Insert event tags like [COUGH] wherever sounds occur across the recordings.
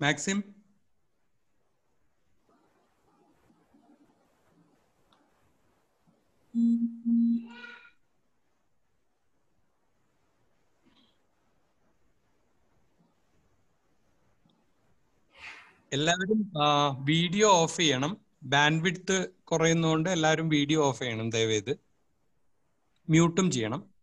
Maxim എല്ലാവരും video off ചെയ്യണം. Bandwidth കുറയുന്നതുകൊണ്ട് എല്ലാവരും വീഡിയോ ഓഫ് ചെയ്യണം ദയവേത്. മ്യൂട്ടും ചെയ്യണം.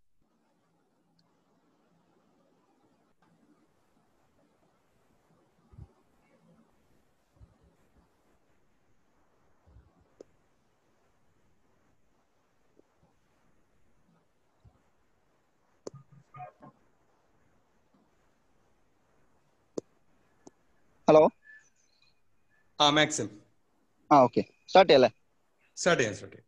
Hello. ಹಾ ಮ್ಯಾಕ್ಸಿಮ್ ಹಾ ಓಕೆ ಸ್ಟಾರ್ಟ್ ಅಲ್ಲ ಸ್ಟಾರ್ಟ್ ಏನು start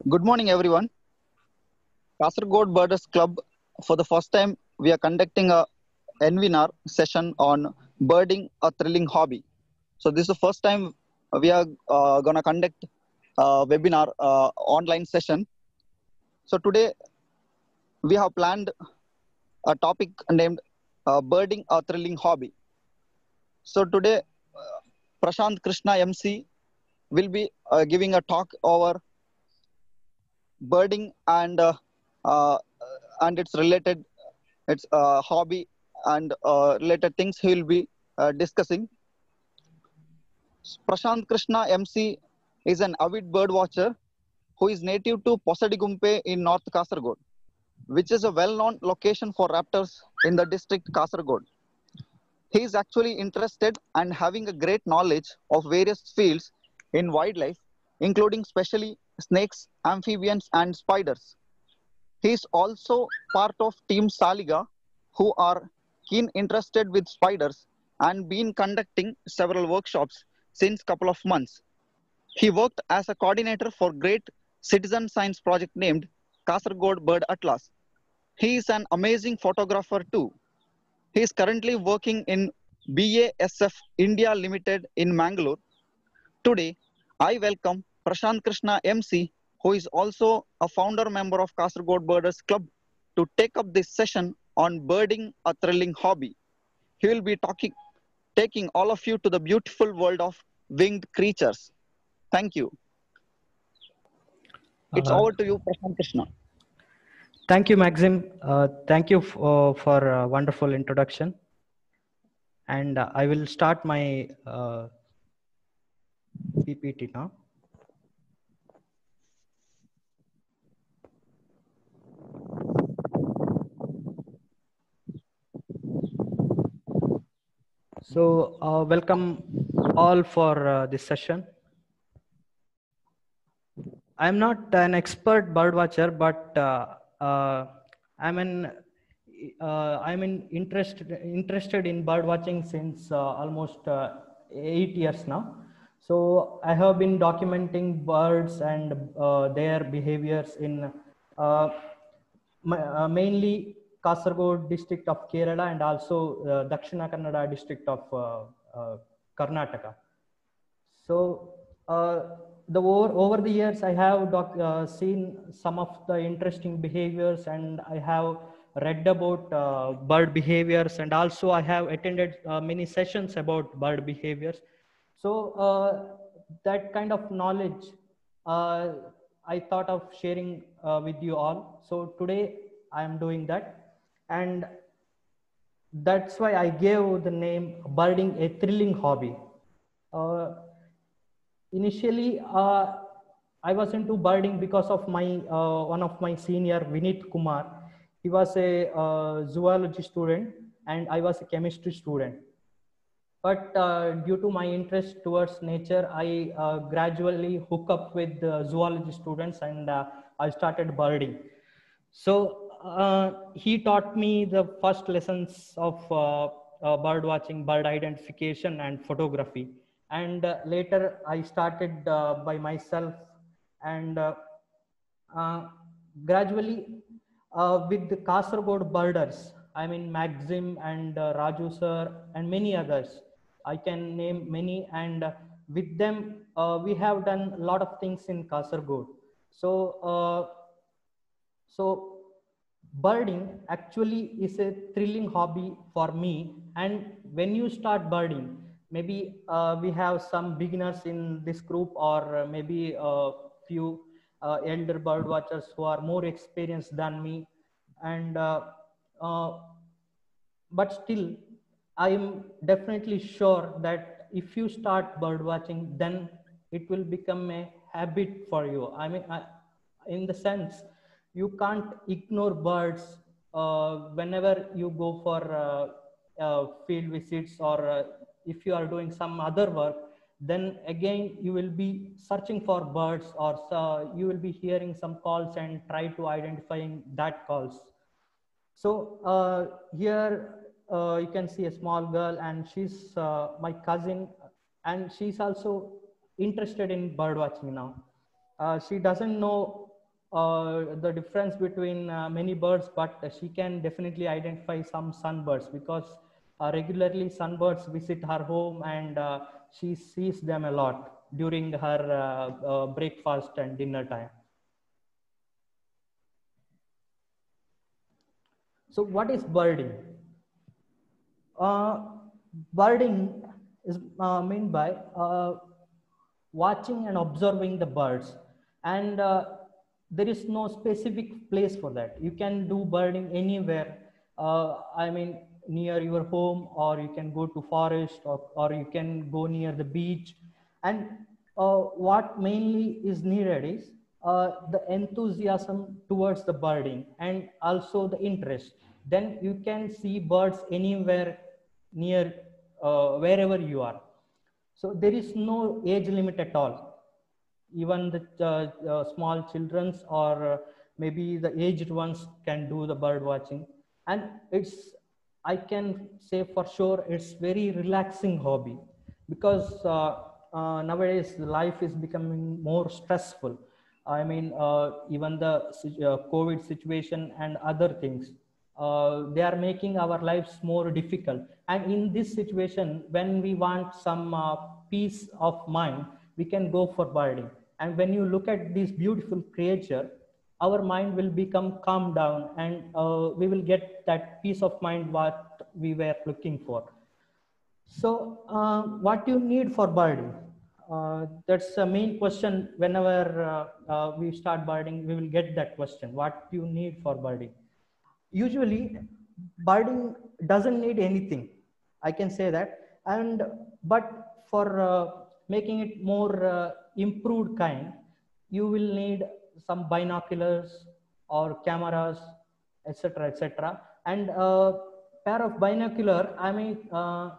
Good morning, everyone. Kasargod Birders Club, for the first time, we are conducting a NVNR session on birding, a thrilling hobby. So this is the first time we are uh, going to conduct a webinar uh, online session. So today, we have planned a topic named uh, birding, a thrilling hobby. So today, uh, Prashant Krishna MC will be uh, giving a talk over birding and uh, uh, and its related its uh, hobby and related things he will be discussing prashant krishna mc is an avid bird watcher who is native to posadigumpe in north kasargod which is a well known location for raptors in the district kasargod he is actually interested and having a great knowledge of various fields in wildlife including specially snakes, amphibians, and spiders. He is also part of Team Saliga, who are keen interested with spiders and been conducting several workshops since couple of months. He worked as a coordinator for great citizen science project named Kasargod Bird Atlas. He is an amazing photographer too. He is currently working in BASF India Limited in Mangalore. Today, I welcome Prashant Krishna MC, who is also a founder member of Kasargod Birders Club, to take up this session on birding, a thrilling hobby. He will be talking, taking all of you to the beautiful world of winged creatures. Thank you. It's Uh, over to you, Prashant Krishna. Thank you, Maxim. Uh, thank you uh, for a wonderful introduction. And uh, I will start my uh, PPT now. So, uh, welcome all for uh, this session. I'm not an expert bird watcher, but uh, I'm an uh, I'm in interested interested in bird watching since uh, almost uh, eight years now. So I have been documenting birds and uh, their behaviors in uh, ma- uh, mainly Kasargod district of Kerala and also uh, Dakshina Kannada district of uh, uh, Karnataka. So uh, the over, over the years, I have doc, uh, seen some of the interesting behaviors, and I have read about uh, bird behaviors, and also I have attended uh, many sessions about bird behaviors. So uh, that kind of knowledge, uh, I thought of sharing uh, with you all. So today I am doing that, and that's why I gave the name birding a thrilling hobby. Initially uh, i was into birding because of my uh, one of my senior vinit kumar. He was a uh, zoology student and i was a chemistry student. But uh, due to my interest towards nature i uh, gradually hook up with the zoology students and uh, i started birding. So uh, he taught me the first lessons of bird watching bird identification and photography and uh, later i started uh, by myself and uh, gradually with the kasargod birders i mean maxim and uh, raju sir and many others i can name many. And with them we have done a lot of things in kasargod so so birding actually is a thrilling hobby for me. And when you start birding maybe uh, we have some beginners in this group or uh, maybe a few uh, elder bird watchers who are more experienced than me. And uh, uh, but still i am definitely sure that if you start bird watching then it will become a habit for you. I mean I, in the sense you can't ignore birds uh, whenever you go for uh, uh, field visits or uh, if you are doing some other work then again you will be searching for birds or uh, you will be hearing some calls and try to identifying that calls. So uh, here uh, you can see a small girl and she's uh, my cousin and she's also interested in bird watching now. Uh, she doesn't know uh, the difference between uh, many birds but she can definitely identify some sunbirds because regularly sunbirds visit her home and uh, she sees them a lot during her uh, uh, breakfast and dinner time. So what is birding? Uh, birding is uh, meant by uh, watching and observing the birds. And uh, there is no specific place for that. You can do birding anywhere. Uh, i mean near your home or you can go to forest or, or you can go near the beach. And uh, what mainly is needed is uh, the enthusiasm towards the birding and also the interest. Then you can see birds anywhere near uh, wherever you are. So there is no age limit at all. Even the uh, uh, small children's or uh, maybe the aged ones can do the bird watching. And it's i can say for sure it's very relaxing hobby because uh, uh, nowadays life is becoming more stressful. I mean uh, even the uh, covid situation and other things uh, they are making our lives more difficult. And in this situation when we want some uh, peace of mind we can go for birding. And when you look at this beautiful creature our mind will become calm down and uh, we will get that peace of mind what we were looking for. So uh, what you need for birding? Uh, that's the main question whenever uh, uh, we start birding we will get that question. What you need for birding? Usually birding doesn't need anything i can say that. And but for uh, making it more improved kind you will need some binoculars or cameras etc etc and a pair of binocular i mean uh,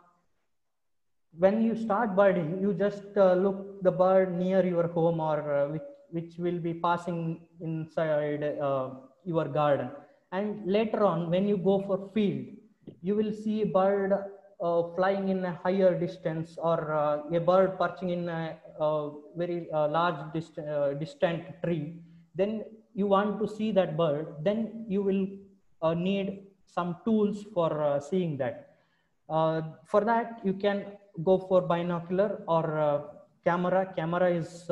when you start birding you just uh, look the bird near your home or uh, which, which will be passing inside uh, your garden. And later on when you go for field you will see a bird uh, flying in a higher distance or uh, a bird perching in a, a very uh, large dist- uh, distant tree then you want to see that bird then you will uh, need some tools for uh, seeing that. Uh, for that you can go for binocular or uh, camera. Camera is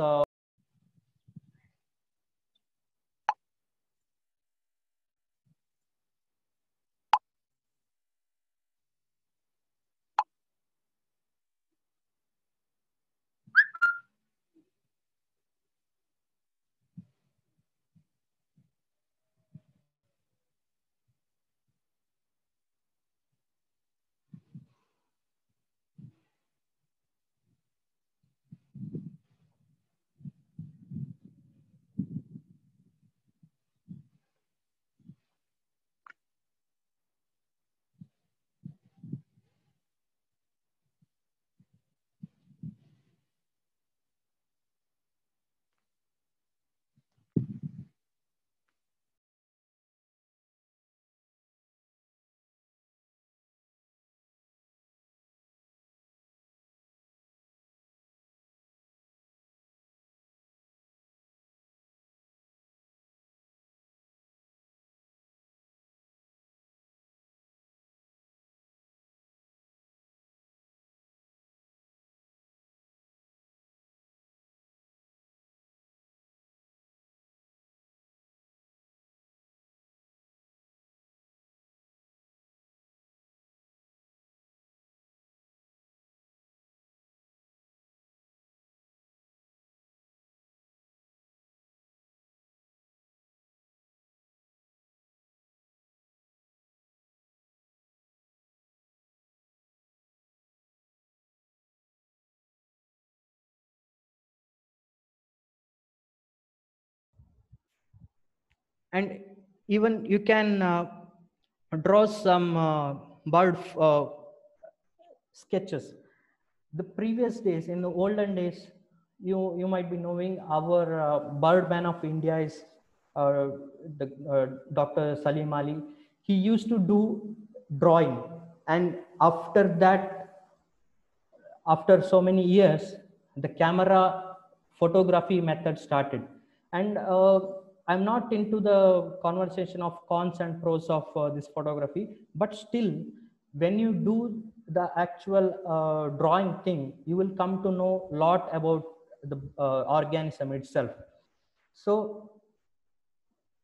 and even you can uh, draw some uh, bird uh, sketches. The previous days in the olden days you you might be knowing our uh, birdman of india is uh, the uh, dr salim ali. He used to do drawing. And after that after so many years the camera photography method started. And uh, i'm not into the conversation of cons and pros of uh, this photography but still when you do the actual uh, drawing thing you will come to know a lot about the uh, organism itself. So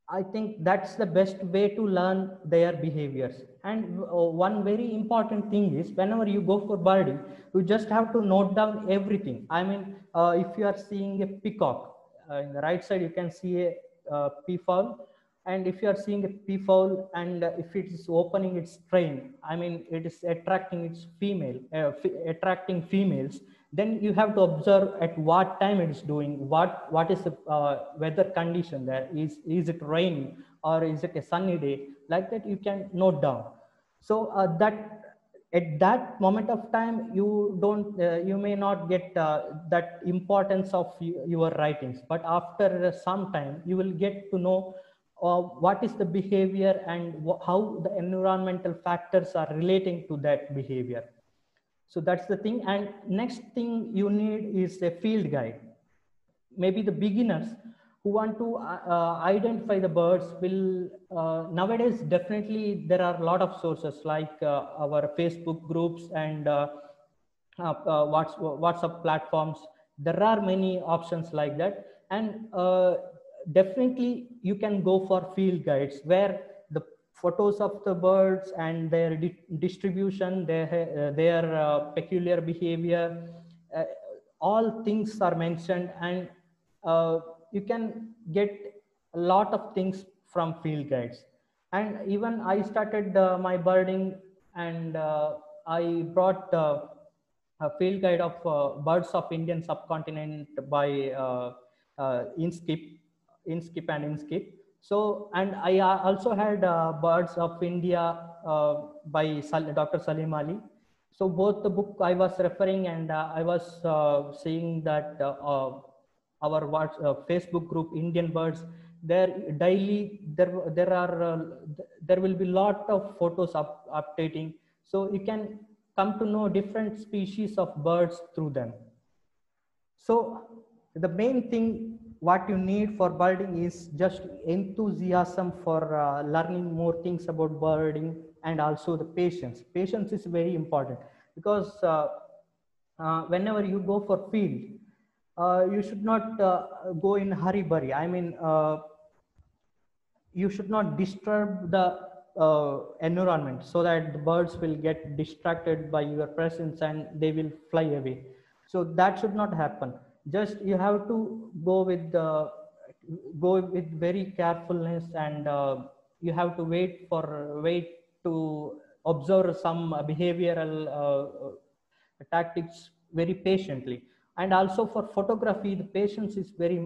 i think that's the best way to learn their behaviors. And uh, one very important thing is whenever you go for birding you just have to note down everything. I mean uh, if you are seeing a peacock uh, in the right side you can see a uh, peafowl and if you are seeing a peafowl and uh, if it is opening its train i mean it is attracting its female uh, attracting females then you have to observe at what time it is doing what what is the uh, weather condition there. Is is it raining or is it a sunny day? Like that you can note down. So uh, that at that moment of time you don't uh, you may not get uh, that importance of your writings. But after some time you will get to know uh, what is the behavior and how the environmental factors are relating to that behavior. So that's the thing. And next thing you need is a field guide. Maybe the beginners who want to uh, uh, identify the birds will uh, nowadays definitely there are a lot of sources like uh, our facebook groups and uh, uh, Whats- whatsapp platforms. There are many options like that. And definitely you can go for field guides where the photos of the birds and their di- distribution their their peculiar behavior all things are mentioned and you can get a lot of things from field guides. And even i started uh, my birding and uh, i brought uh, a field guide of uh, birds of indian subcontinent by uh, uh, inskipp inskipp and inskipp. So and i also had birds of india by dr salim ali. So both the book i was referring and i was saying that our uh, facebook group indian birds there daily there there are uh, there will be lot of photos up, updating. So you can come to know different species of birds through them. So the main thing what you need for birding is just enthusiasm for uh, learning more things about birding and also the patience. Patience is very important because uh, uh, whenever you go for field you should not uh, go in hurry burry. I mean uh, you should not disturb the uh, environment so that the birds will get distracted by your presence and they will fly away. So that should not happen. Just you have to go with the go with very carefulness and uh, you have to wait for wait to observe some uh, behavioral uh, tactics very patiently and also for photography the patience is very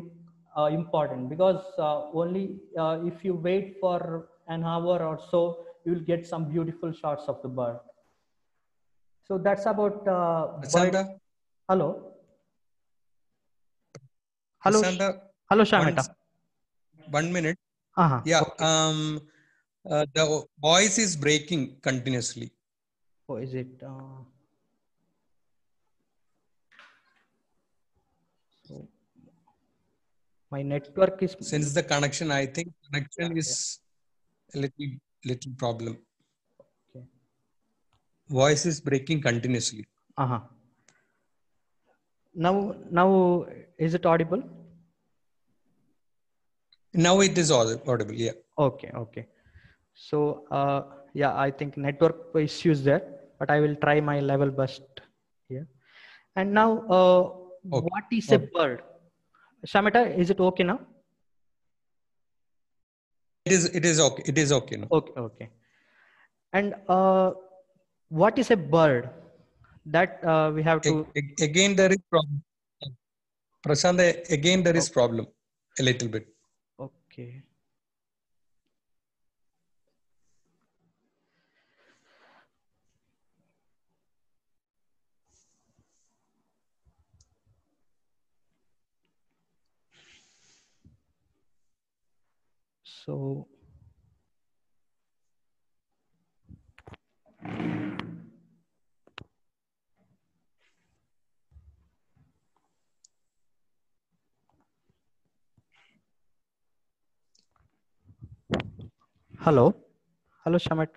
uh, important because uh, only uh, if you wait for an hour or so you will get some beautiful shots of the bird so that's about uh, hello hello Prasanta, hello one, one minute. uh-huh. Yeah. Um, uh, the voice is breaking continuously. oh is it uh, so my network is Since the connection, I think connection Yeah, is a little little problem. Okay. Voice is breaking continuously. uh-huh now now is it audible Now it is all audible. Yeah. okay okay so uh, yeah i think network issues there but i will try my level best here and now uh, Okay. what is a Okay. bird shamata is it okay now It is. It is okay. It is okay now. okay okay and uh, what is a bird that uh, we have to a- again, there is problem. Prashant, again there is problem a little bit. okay So hello, hello, Shamat.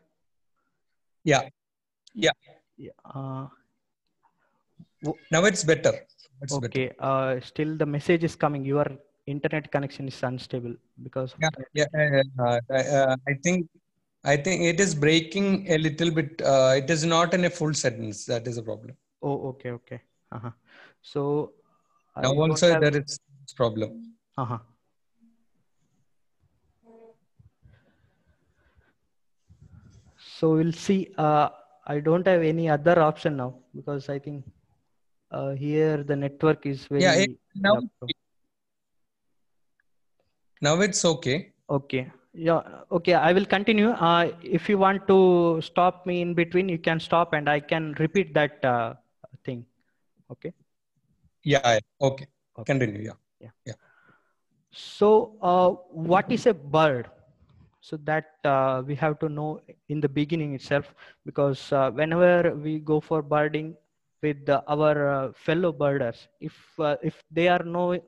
Yeah. Yeah. Uh, Now it's better. It's better. okay. Uh, still the message is coming. Your internet connection is unstable because of Yeah, that. yeah. Uh, uh, uh, I think I think it is breaking a little bit. Uh, it is not in a full sentence. That is a problem. Oh, okay, okay. Uh-huh. So I Now don't also have- there is problem. Uh-huh. So we'll see. Uh, I don't have any other option now because I think uh, here the network is very. Yeah, it- now yeah, now it's okay. Okay. Yeah. Okay. I will continue. Uh, if you want to stop me in between, you can stop and I can repeat that uh, thing. Okay. Yeah. yeah. Okay. Okay. Continue. Yeah. Yeah. So, uh, what is a bird? So that uh, we have to know in the beginning itself, because uh, whenever we go for birding with uh, our uh, fellow birders, if uh, if they are know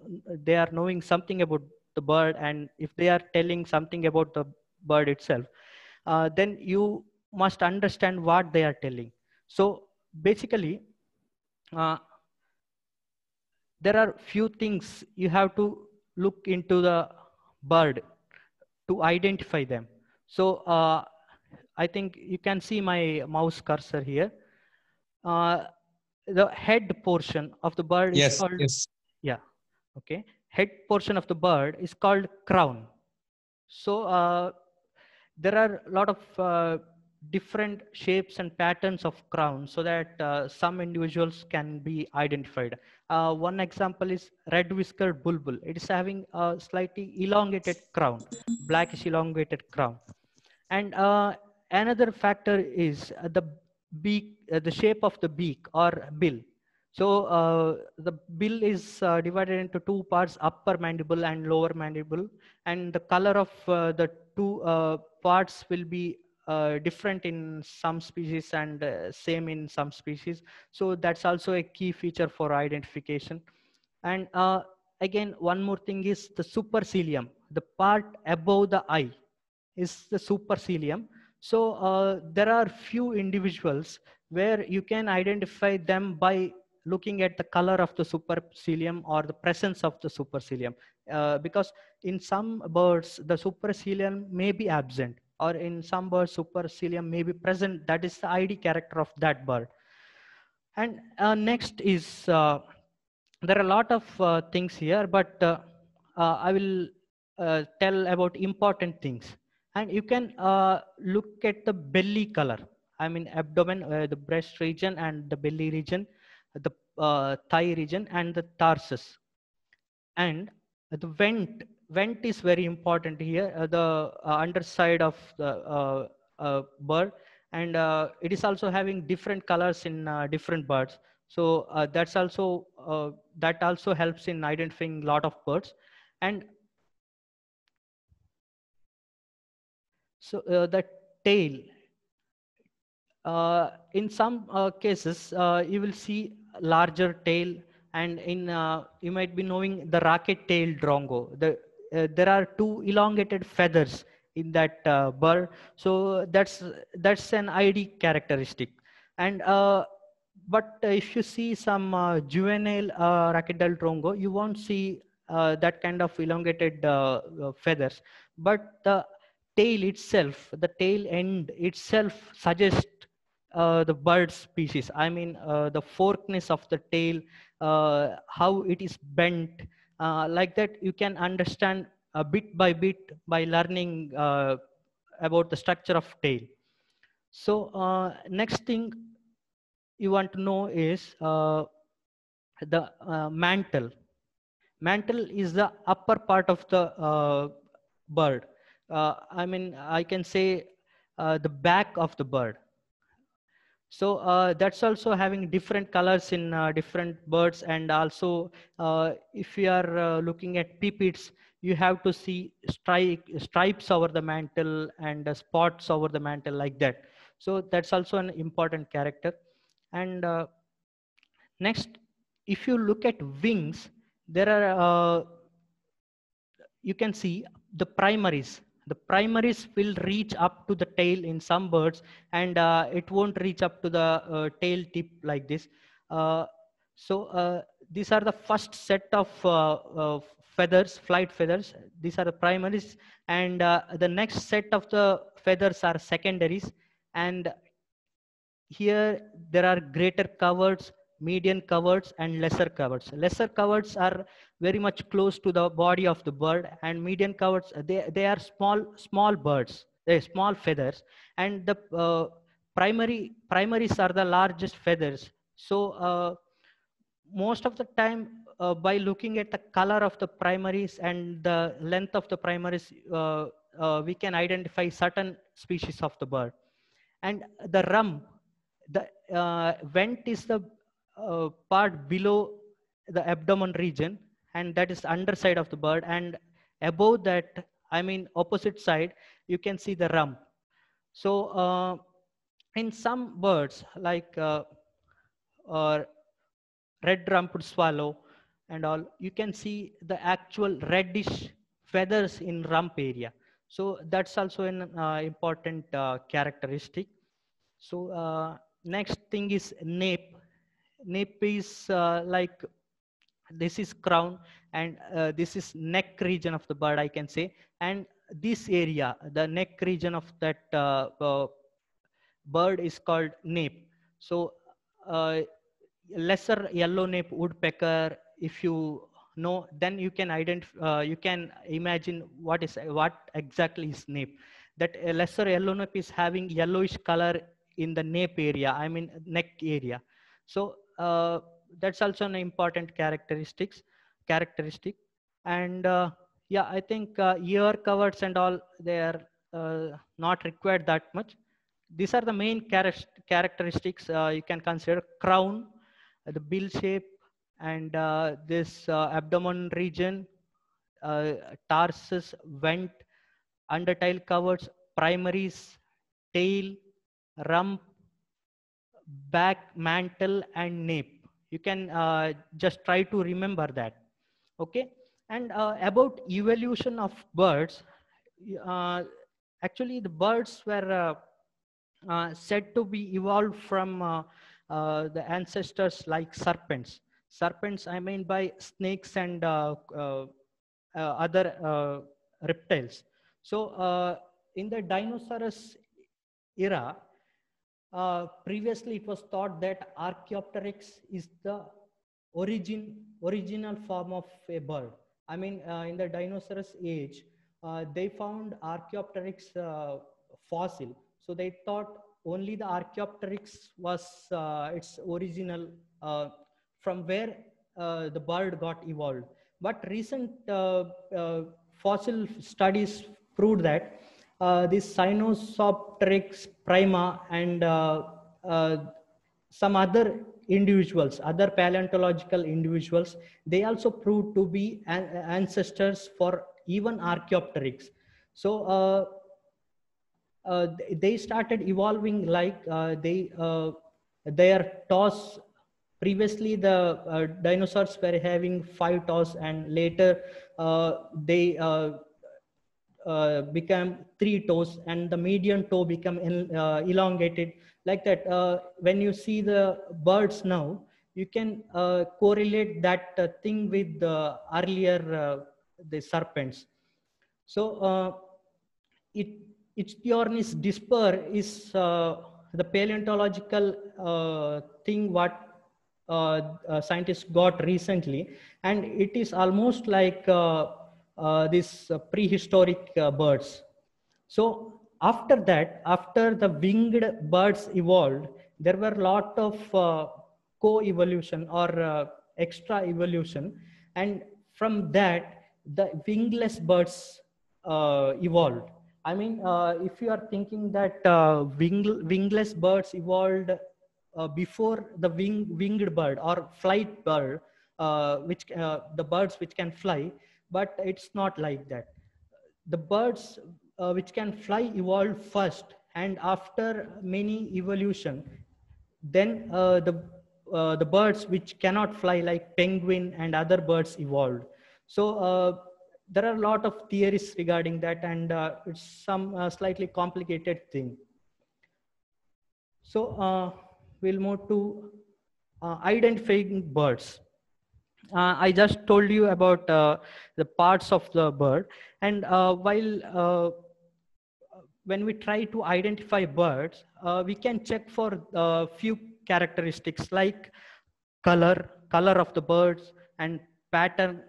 they are knowing something about the bird, and if they are telling something about the bird itself, uh, then you must understand what they are telling. So basically, uh, there are few things you have to look into the bird to identify them. So uh, I think you can see my mouse cursor here. Uh, the head portion of the bird is Yes. called Yes. Yeah, okay head portion of the bird is called crown. So uh, there are a lot of uh, different shapes and patterns of crown so that uh, some individuals can be identified. Uh, one example is red whiskered bulbul. It is having a slightly elongated crown blackish elongated crown. And uh, another factor is the beak uh, the shape of the beak or bill so uh, the bill is uh, divided into two parts, upper mandible and lower mandible. And the color of uh, the two uh, parts will be uh, different in some species and uh, same in some species. So that's also a key feature for identification. And again, one more thing is the supercilium, the part above the eye is the supercilium. So there are few individuals where you can identify them by looking at the color of the supercilium or the presence of the supercilium. Uh, because in some birds the supercilium may be absent or in some birds supercilium may be present. That is the id character of that bird. And uh, next is uh, there are a lot of uh, things here but uh, uh, i will tell about important things. And you can look at the belly color. I mean abdomen the breast region and the belly region the uh, thigh region and the tarsus. And the vent vent is very important here uh, the uh, underside of the uh, uh, bird. And it is also having different colors in different birds. So that's also that also helps in identifying a lot of birds. And so the tail uh, in some uh, cases uh, you will see larger tail and in uh, you might be knowing the rocket tailed drongo the uh, there are two elongated feathers in that uh, bird so that's that's an id characteristic. And uh, but if you see some uh, juvenile uh, rocket-tailed drongo you won't see uh, that kind of elongated feathers. But the tail itself the tail end itself suggests uh, the bird species. I mean, uh, the forkness of the tail, uh, how it is bent, uh, like that you can understand a bit by bit by learning uh, about the structure of tail. So next thing you want to know is the mantle. Mantle is the upper part of the bird. I mean, I can say the back of the bird So uh, that's also having different colors in uh, different birds. And also uh, if you are uh, looking at pipits, you have to see stri stripes over the mantle and uh, spots over the mantle like that. So that's also an important character. And uh, next, if you look at wings, there are, you can see the primaries the primaries will reach up to the tail in some birds and uh, it won't reach up to the uh, tail tip like this. Uh, so uh, these are the first set of uh, feathers, flight feathers. These are the primaries and uh, the next set of the feathers are secondaries and here there are greater coverts median coverts and lesser coverts. Lesser coverts are very much close to the body of the bird and median coverts, they, they are small, small birds, they small feathers and the uh, primary primaries are the largest feathers. So uh, most of the time uh, by looking at the color of the primaries and the length of the primaries, uh, uh, we can identify certain species of the bird. And the rump, the uh, vent is the uh, part below the abdomen region and that is underside of the bird. And above that i mean opposite side you can see the rump. So uh, in some birds like uh, or red-rumped swallow and all you can see the actual reddish feathers in rump area. So that's also an uh, important uh, characteristic. So uh, next thing is nape nape is uh, like this is crown and uh, this is neck region of the bird i can say. And this area the neck region of that uh, uh bird is called nape so uh, lesser yellow nape woodpecker if you know then you can identify uh, you can imagine what is what exactly is nape that lesser yellow nape is having yellowish color in the nape area i mean neck area. So uh, that's also an important characteristics characteristic. And uh, yeah i think uh, ear coverts and all they are uh, not required that much. These are the main char characteristics uh, you can consider crown uh, the bill shape and this abdomen region tarsus vent undertail coverts primaries tail rump back, mantle, and nape. You can uh, just try to remember that. Okay. And uh, about evolution of birds, uh, actually the birds were uh, uh, said to be evolved from uh, the ancestors like serpents. Serpents, I mean by snakes and other reptiles. So in the dinosaurs era, uh, previously it was thought that Archaeopteryx is the origin, original form of a bird. I mean, uh, in the dinosaurs age, uh, they found Archaeopteryx uh, fossil. So they thought only the Archaeopteryx was uh, its original, from where the bird got evolved. But recent fossil studies proved that uh, this Sinosauropteryx prima and uh, uh, some other individuals, other paleontological individuals, they also proved to be an ancestors for even Archaeopteryx. So uh, uh, they started evolving like uh, they their toes previously the dinosaurs were having five toes and later they uh, become three toes and the median toe become uh, elongated. Like that uh, when you see the birds now you can uh, correlate that uh, thing with the earlier uh, the serpents. So it Ichthyornis dispar is the paleontological thing what scientists got recently. And it is almost like uh, these uh, prehistoric uh, birds. So after that, after the winged birds evolved, there were a lot of co-evolution or extra evolution. And from that, the wingless birds evolved. I mean, uh, if you are thinking that uh, wing, wingless birds evolved uh, before the wing, winged bird or flight bird, uh, which uh, the birds which can fly, but it's not like that. The birds uh, which can fly evolved first, and after many evolution, then uh, the uh, the birds which cannot fly like penguin and other birds evolved. So uh, there are a lot of theories regarding that and uh, it's some uh, slightly complicated thing. So we'll move to identifying birds. Uh, I just told you about uh, the parts of the bird and while when we try to identify birds, we can check for a few characteristics like color, color of the birds and pattern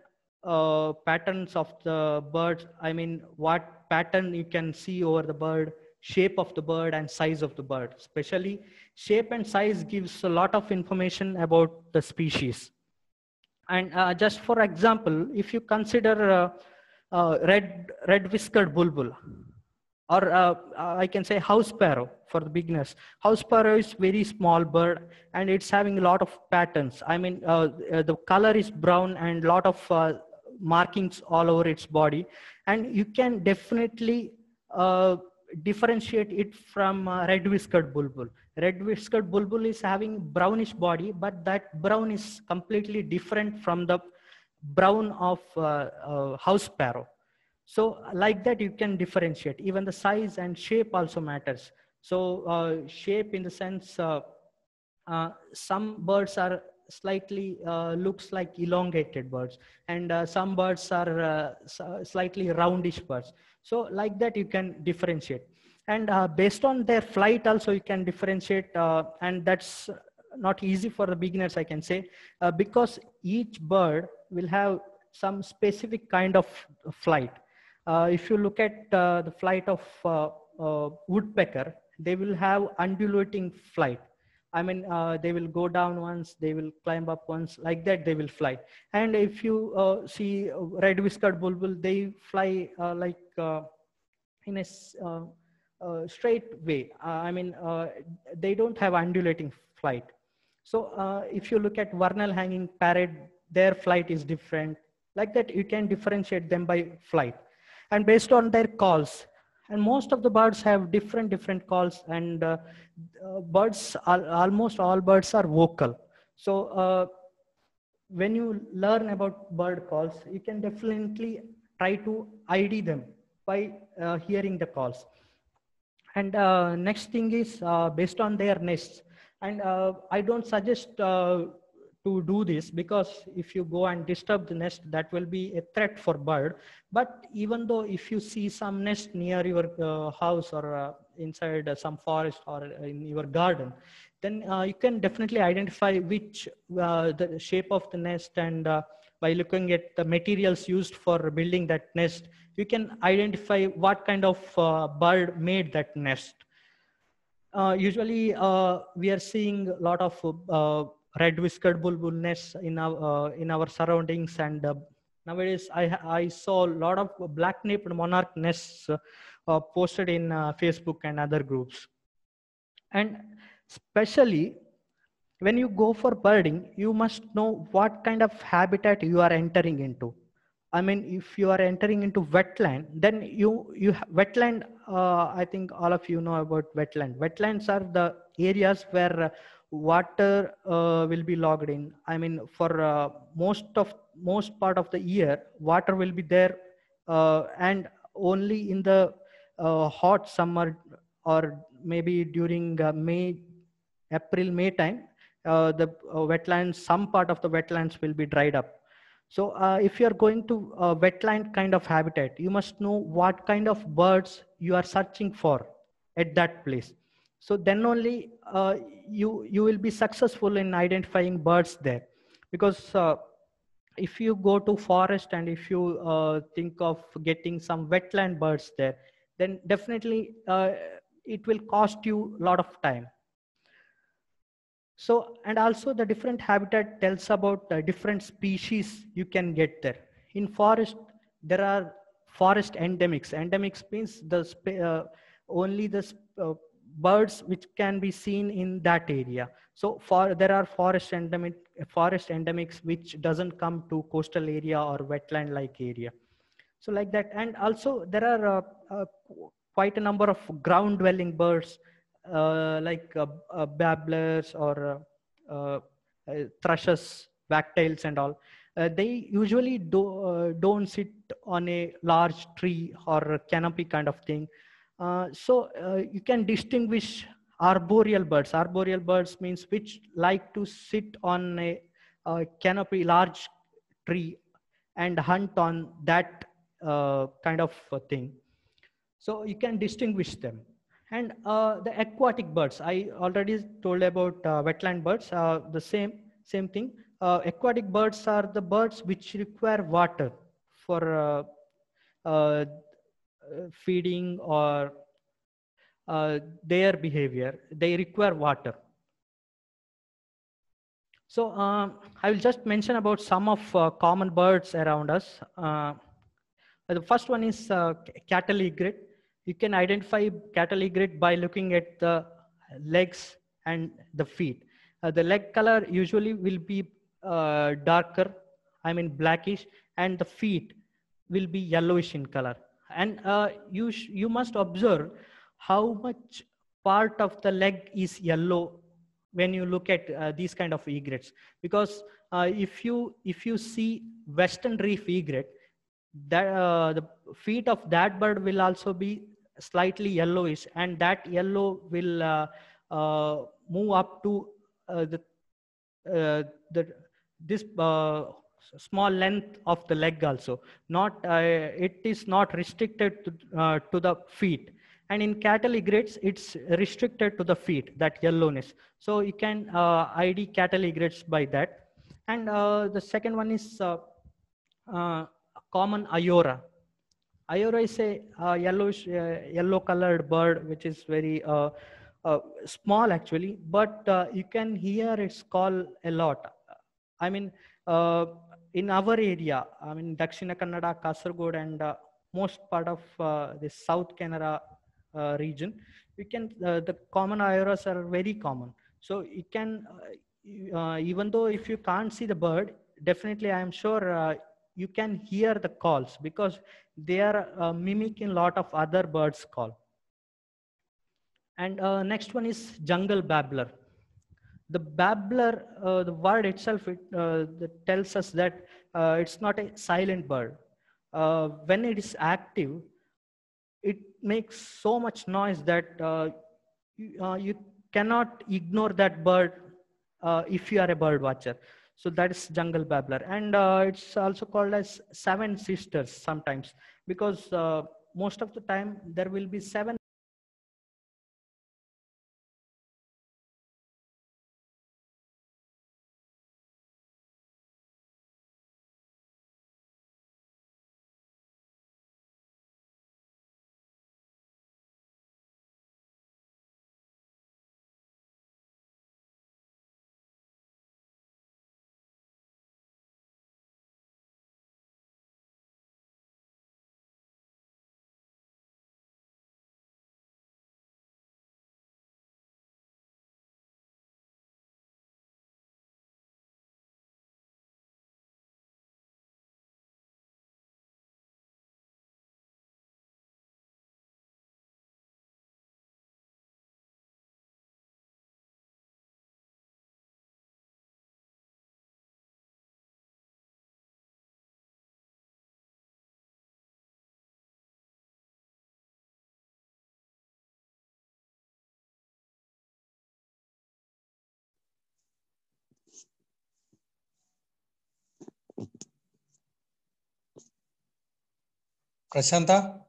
uh, patterns of the birds. I mean, what pattern you can see over the bird, shape of the bird and size of the bird. Especially shape and size gives a lot of information about the species. And uh, just for example, if you consider uh, uh red, red whiskered bulbul, or uh, I can say house sparrow for the beginners. House sparrow is very small bird and it's having a lot of patterns. I mean, uh, the color is brown and lot of markings all over its body and you can definitely uh, differentiate it from uh, red whiskered bulbul red whiskered bulbul is having brownish body but that brown is completely different from the brown of uh, uh house sparrow. So like that you can differentiate. Even the size and shape also matters. So uh, shape in the sense uh, some birds are slightly uh, looks like elongated birds and uh, some birds are uh, slightly roundish birds. So like that you can differentiate and uh, based on their flight also you can differentiate uh, and that's not easy for the beginners i can say uh, because each bird will have some specific kind of flight if you look at the flight of woodpecker they will have undulating flight I mean, uh, they will go down once, they will climb up once, like that they will fly. And if you uh, see red whiskered bulbul, they fly uh, like uh, in a uh, uh, straight way. I mean, they don't have undulating flight. So if you look at vernal hanging parrot, their flight is different. Like that, you can differentiate them by flight. And based on their calls, and most of the birds have different different calls and uh, uh, birds are, almost all birds are vocal so uh, when you learn about bird calls you can definitely try to id them by uh, hearing the calls and uh, next thing is uh, based on their nests. And i don't suggest to do this because if you go and disturb the nest that will be a threat for bird. But even though if you see some nest near your uh, house or uh, inside uh, some forest or in your garden then uh, you can definitely identify which uh, the shape of the nest and uh, by looking at the materials used for building that nest you can identify what kind of bird made that nest. Usually we are seeing a lot of red whiskered bulbul nests in our uh, in our surroundings and uh, nowadays i i saw a lot of black naped monarch nests uh, uh posted in uh, facebook and other groups. And especially when you go for birding you must know what kind of habitat you are entering into i mean if you are entering into wetland then you you wetland uh, i think all of you know about wetland. Wetlands are the areas where water uh, will be logged in. I mean for uh, most of most part of the year water will be there uh, and only in the uh, hot summer or maybe during uh, may april may time uh, the wetlands some part of the wetlands will be dried up so if you are going to a wetland kind of habitat you must know what kind of birds you are searching for at that place. So then only uh, you you will be successful in identifying birds there. Because uh, if you go to forest and if you uh, think of getting some wetland birds there then definitely uh, it will cost you a lot of time so and also the different habitat tells about different species you can get there in forest there are forest endemics endemics means the uh, only the uh, birds which can be seen in that area. So for there are forest endemic forest endemics which doesn't come to coastal area or wetland like area. So like that, and also there are uh, uh, quite a number of ground dwelling birds like uh, uh, babblers or uh, thrushes, wagtails and all. they usually do, don't sit on a large tree or canopy kind of thing. so you can distinguish arboreal birds. Arboreal birds means which like to sit on a, a canopy, large tree and hunt on that uh, kind of thing. So you can distinguish them. And uh, the aquatic birds, I already told about uh, wetland birds, uh, the same, same thing. Uh, aquatic birds are the birds which require water for uh, feeding or their behavior. They require water. So um, I will just mention about some of common birds around us. the first one is cattle egret you can identify cattle egret by looking at the legs and the feet. Uh, the leg color usually will be uh, darker, I mean blackish, and the feet will be yellowish in color. And uh, you, you must observe how much part of the leg is yellow when you look at uh, these kind of egrets. Because uh, if, you, if you see western reef egret, that, uh, the feet of that bird will also be slightly yellowish and that yellow will uh, uh, move up to uh, the, the this small length of the leg also. Not it is not restricted to, to the feet. And in cattle egrets it's restricted to the feet that yellowness. So you can uh, id cattle egrets by that. And uh, the second one is uh, common iora Is a uh, yellowish, uh, yellow colored bird, which is very uh, uh small actually, but uh, you can hear its call a lot. I mean, uh, in our area, I mean, Dakshina Kannada, Kasargod, and most part of the South Canara region, we can, the common Ioras are very common. So you can, even though if you can't see the bird, definitely I am sure you can hear the calls because they are uh, mimicking a lot of other birds call. And uh, next one is jungle babbler. The babbler, uh, the word itself, it uh, tells us that uh, it's not a silent bird. Uh, when it is active, it makes so much noise that you, you, cannot ignore that bird if you are a bird watcher. So that is jungle babbler. And uh, it's also called as seven sisters sometimes because uh, most of the time there will be seven Prashanta?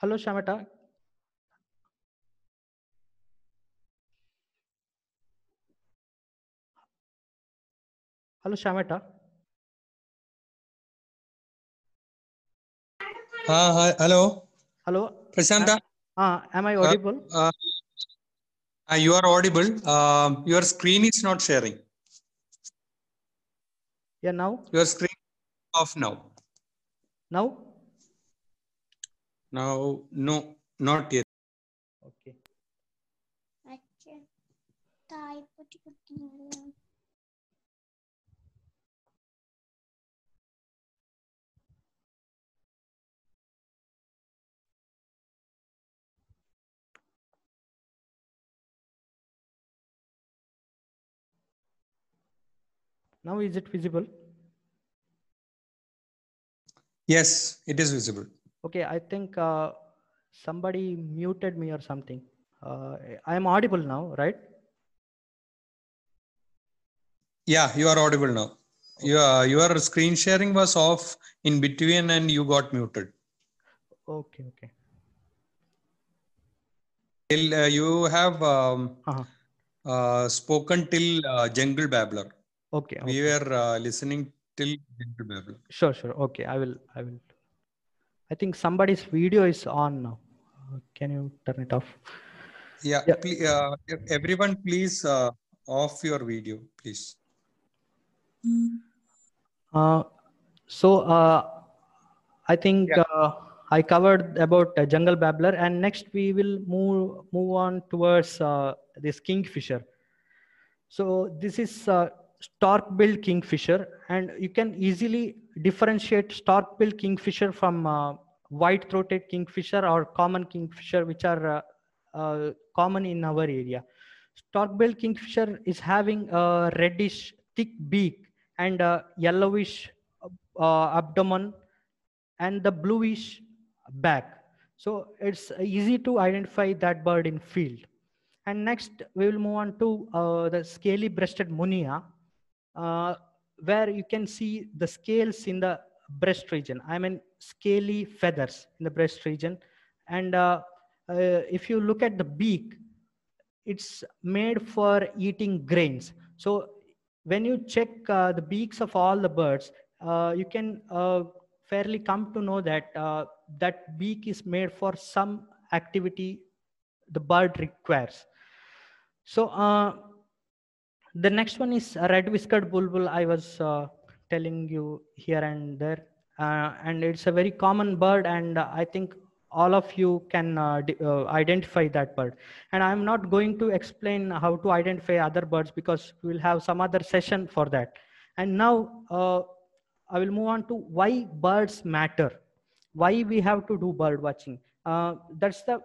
Hello, Shamata. Hello Shamata हाँ हाँ hello hello prashanta uh, am i audible uh, uh, you are audible uh, your screen is not sharing yeah now your screen off now now now no not yet okay अच्छा type कुछ करती हूँ Now is it visible? Yes, it is visible. Okay, I think uh, somebody muted me or something. Uh, I am audible now, right? Yeah, you are audible now. Your, your screen sharing was off in between and you got muted. Okay, okay. Till, uh, you have um, Uh-huh. uh, spoken till uh, Jungle Babbler. Okay, We okay. were uh, listening till. Sure, sure. Okay, I will, I will. I think somebody's video is on now. Uh, Can you turn it off? Yeah, Yeah. uh, everyone, please uh, off your video, please. Uh, so uh, I think Yeah. uh, I covered about uh, jungle babbler, and next we will move move on towards uh, this kingfisher. So this is uh, stork-billed kingfisher, and you can easily differentiate stork-billed kingfisher from uh, white-throated kingfisher or common kingfisher, which are uh, uh, common in our area. Stork-billed kingfisher is having a reddish thick beak and a yellowish uh, abdomen and the bluish back. So it's easy to identify that bird in field. And next we will move on to uh, the scaly breasted munia, where you can see the scales in the breast region. I mean scaly feathers in the breast region. And uh, uh, if you look at the beak, it's made for eating grains. So when you check uh, the beaks of all the birds, uh, you can uh, fairly come to know that uh, that beak is made for some activity the bird requires. So uh, the next one is a red whiskered bulbul. I was uh, telling you here and there, uh, and it's a very common bird, and uh, I think all of you can uh, uh, identify that bird. And I'm not going to explain how to identify other birds because we will have some other session for that. And now uh, I will move on to why birds matter, why we have to do bird watching. That's the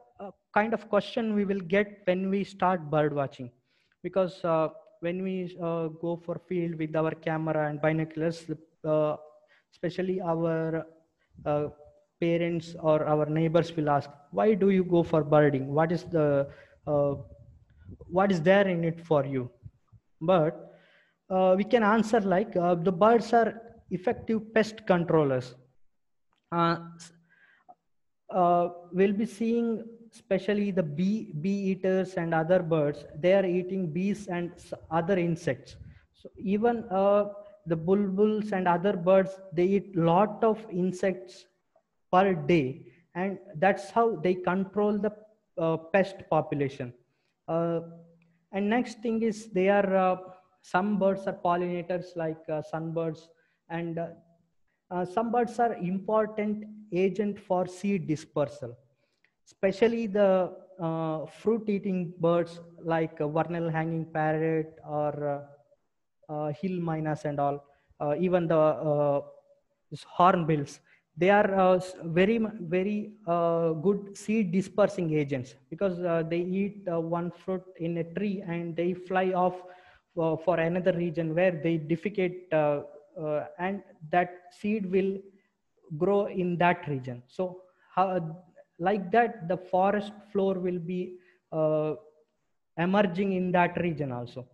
kind of question we will get when we start bird watching, because when we uh, go for field with our camera and binoculars, uh, especially our uh, parents or our neighbors will ask, why do you go for birding? What is the uh, what is there in it for you? But uh, we can answer like uh, the birds are effective pest controllers. We'll be seeing especially the bee bee eaters and other birds they are eating bees and other insects. So even uh, the bulbuls and other birds they eat lot of insects per day and that's how they control the uh, pest population. Uh, and next thing is they are uh, some birds are pollinators like uh, sunbirds and uh, some birds are important agent for seed dispersal especially the uh, fruit eating birds like uh, vernal hanging parrot or uh, uh, hill mynas and all uh, even the uh, hornbills they are very very good seed dispersing agents because they eat one fruit in a tree and they fly off for another region where they defecate and that seed will grow in that region. So how, like that the forest floor will be uh, emerging in that region also.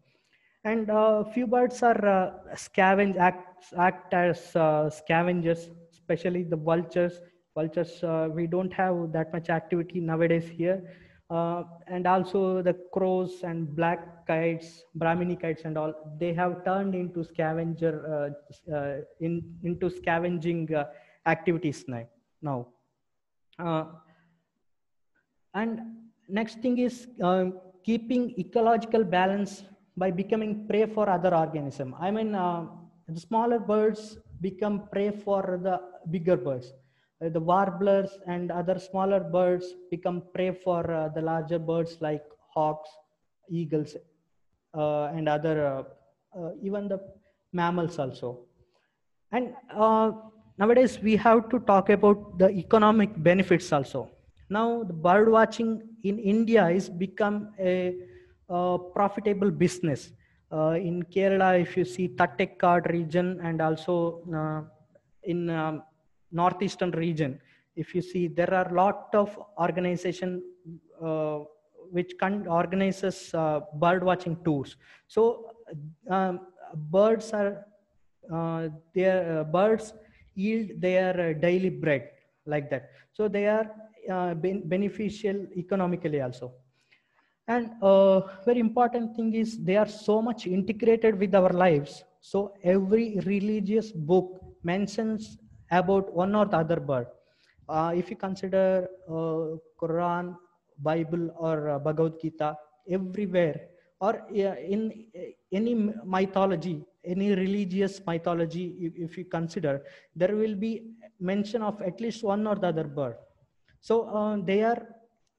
And uh, few birds are uh, scavenge act, act as uh, scavengers especially the vultures. Vultures uh, we don't have that much activity nowadays here. Uh, and also the crows and black kites brahminy kites and all they have turned into scavenger uh, in into scavenging activities now. Now and next thing is uh, keeping ecological balance by becoming prey for other organism. I mean, uh, the smaller birds become prey for the bigger birds. Uh, the warblers and other smaller birds become prey for uh, the larger birds like hawks, eagles, uh, and other, uh, uh, even the mammals also. And nowadays we have to talk about the economic benefits also. Now the bird watching in India is become a, uh profitable business. Uh, in Kerala, if you see Thattekad region and also uh, in um, northeastern region, if you see there are a lot of organization uh, which can organizes uh, bird watching tours. So um, birds are uh, their uh, birds yield their daily bread like that. So they are uh, ben- beneficial economically also. And uh, very important thing is they are so much integrated with our lives. So every religious book mentions about one or the other bird. Uh, if you consider uh, Quran, Bible, or uh, Bhagavad Gita, everywhere, or in any mythology, any religious mythology, if, if you consider, there will be mention of at least one or the other bird. So uh, they are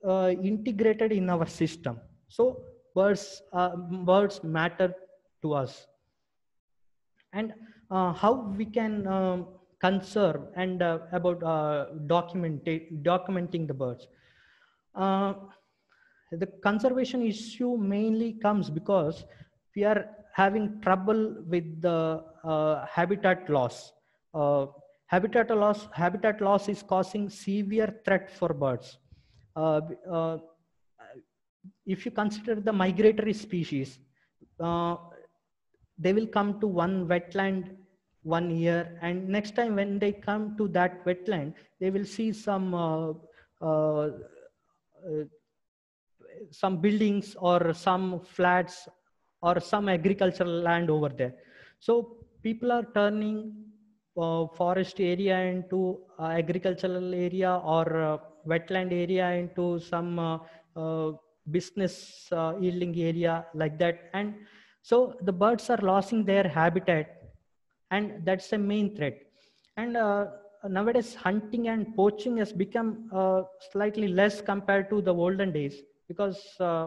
uh, integrated in our system. So birds, uh, birds matter to us. And uh, how we can um, conserve and uh, about uh, documenting the birds. The conservation issue mainly comes because we are having trouble with the habitat loss. Habitat loss habitat loss is causing severe threat for birds. Uh, uh, if you consider the migratory species, uh, they will come to one wetland one year and next time when they come to that wetland they will see some uh, uh, uh, some buildings or some flats or some agricultural land over there so people are turning forest area into uh, agricultural area or uh, wetland area into some uh, uh, business uh, yielding area like that. And so the birds are losing their habitat and that's the main threat. And uh, nowadays hunting and poaching has become uh, slightly less compared to the olden days because uh,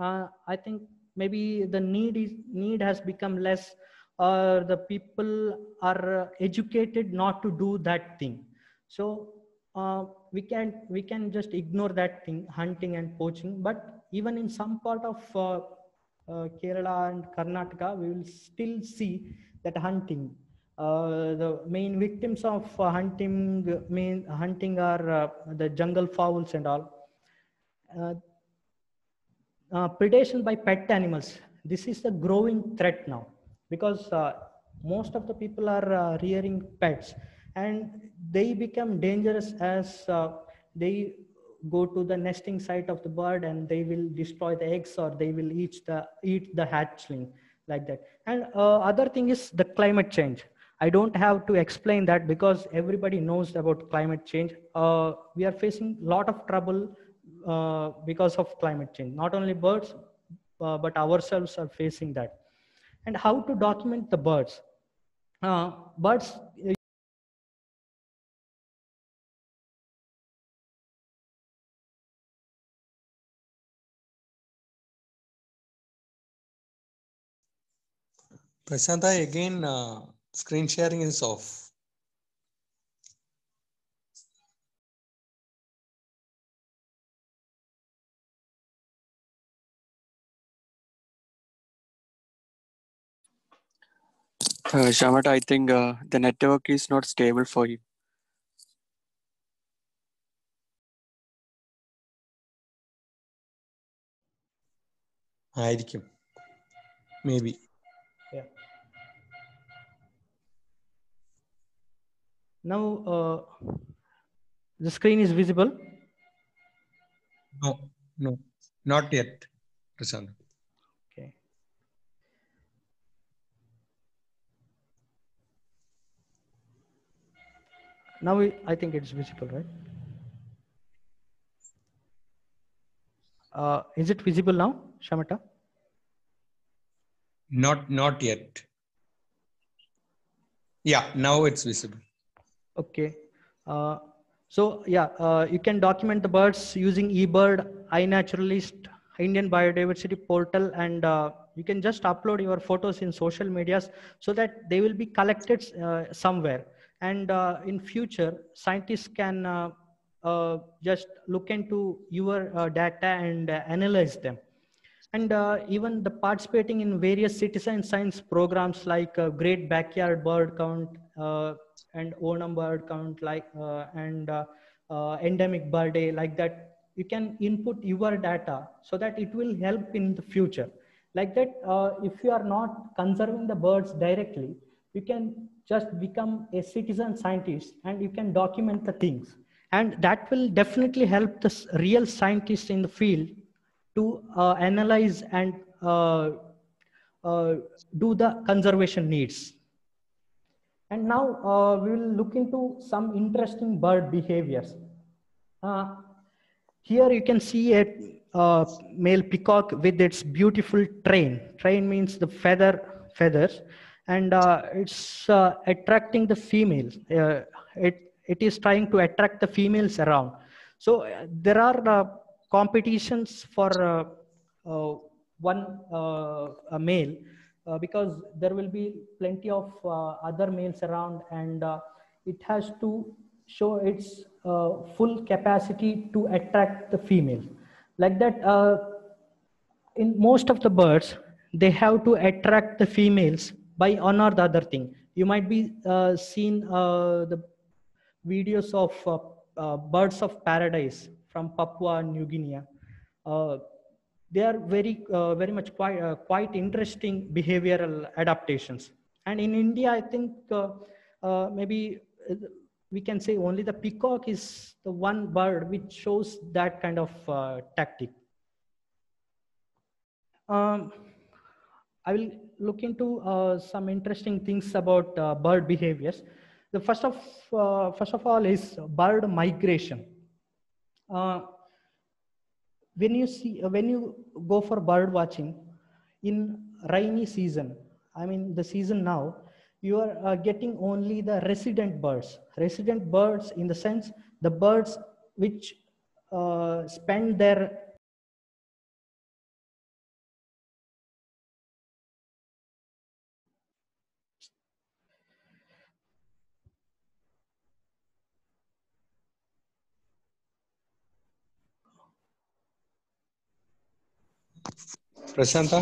uh, i think maybe the need is need has become less or the people are educated not to do that thing. So uh, we can we can just ignore that thing hunting and poaching. But even in some part of uh, uh, kerala and karnataka we will still see that hunting. Uh, the main victims of hunting main hunting are uh, the jungle fowls and all. Uh, predation by pet animals. This is the growing threat now because uh, most of the people are uh, rearing pets and they become dangerous as uh, they go to the nesting site of the bird and they will destroy the eggs or they will eat the eat the hatchling like that. And uh, other thing is the climate change. I don't have to explain that because everybody knows about climate change. Uh, we are facing a lot of trouble uh, because of climate change. Not only birds but ourselves are facing that and how to document the birds uh, birds Prashantha, again, uh, screen sharing is off. Uh, Shamat, I think uh, the network is not stable for you. ആയിരിക്കും may be yeah now uh, the screen is visible no no not yet Prashant Now I think it's visible, right? Uh, is it visible now, Shamata? Not, not yet. Yeah, now it's visible. Okay. Uh, so yeah, uh, you can document the birds using eBird, iNaturalist, Indian Biodiversity Portal, and uh, you can just upload your photos in social medias so that they will be collected uh, somewhere and uh, in future, scientists can uh, uh, just look into your uh, data and uh, analyze them. And even the participating in various citizen science programs like Great Backyard Bird Count and Onam Bird Count, like and Endemic Bird Day, like that. You can input your data so that it will help in the future. Like that, uh, if you are not conserving the birds directly, you can just become a citizen scientist and you can document the things. And that will definitely help the real scientists in the field to uh, analyze and uh, uh, do the conservation needs. And now uh, we will look into some interesting bird behaviors. Uh, here you can see a uh, male peacock with its beautiful train. Train means the feather feathers and uh, it's uh, attracting the females. Uh, it it is trying to attract the females around. So uh, there are uh, competitions for uh, one male because there will be plenty of other males around and it has to show its full capacity to attract the female. Like that in most of the birds they have to attract the females by one or the other thing. You might be uh, seen uh, the videos of uh, uh, birds of paradise from papua new guinea. Uh, they are very uh, very much quite quite interesting behavioral adaptations. And in india i think maybe we can say only the peacock is the one bird which shows that kind of tactic. Um, I will look into uh, some interesting things about uh, bird behaviors. The first of uh, first of all is bird migration. Uh, when you see when you go for bird watching in rainy season, I mean the season now, you are uh, getting only the resident birds. Resident birds in the sense the birds which uh, spend their Prashantha,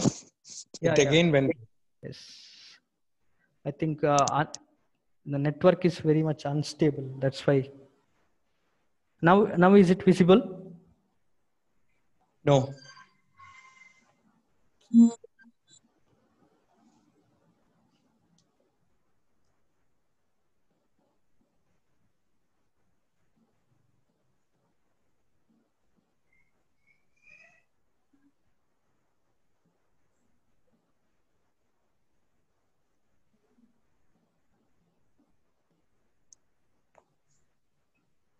Yeah, it yeah. again when Yes. I think uh, un- the network is very much unstable. That's why. Now, now is it visible? No.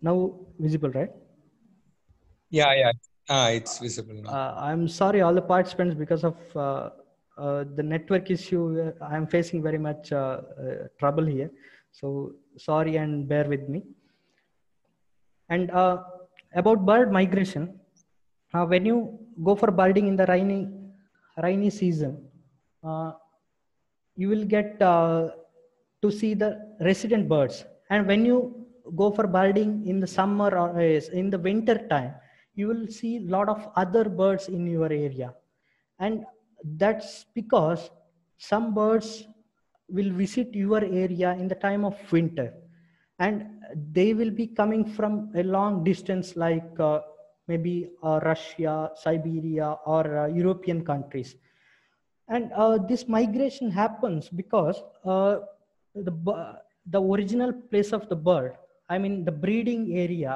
Now visible, right? Yeah, yeah. Ah, it's visible now. Uh, I'm sorry, all the participants, because of uh, uh, the network issue, uh, I'm facing very much uh, uh, trouble here. So sorry and bear with me. And uh, about bird migration, when you go for birding in the rainy rainy season, uh, you will get uh, to see the resident birds. And when you go for birding in the summer or uh, in the winter time, you will see a lot of other birds in your area. And that's because some birds will visit your area in the time of winter and they will be coming from a long distance like uh, maybe uh, russia siberia or uh, european countries and uh, this migration happens because uh, the the original place of the bird i mean the breeding area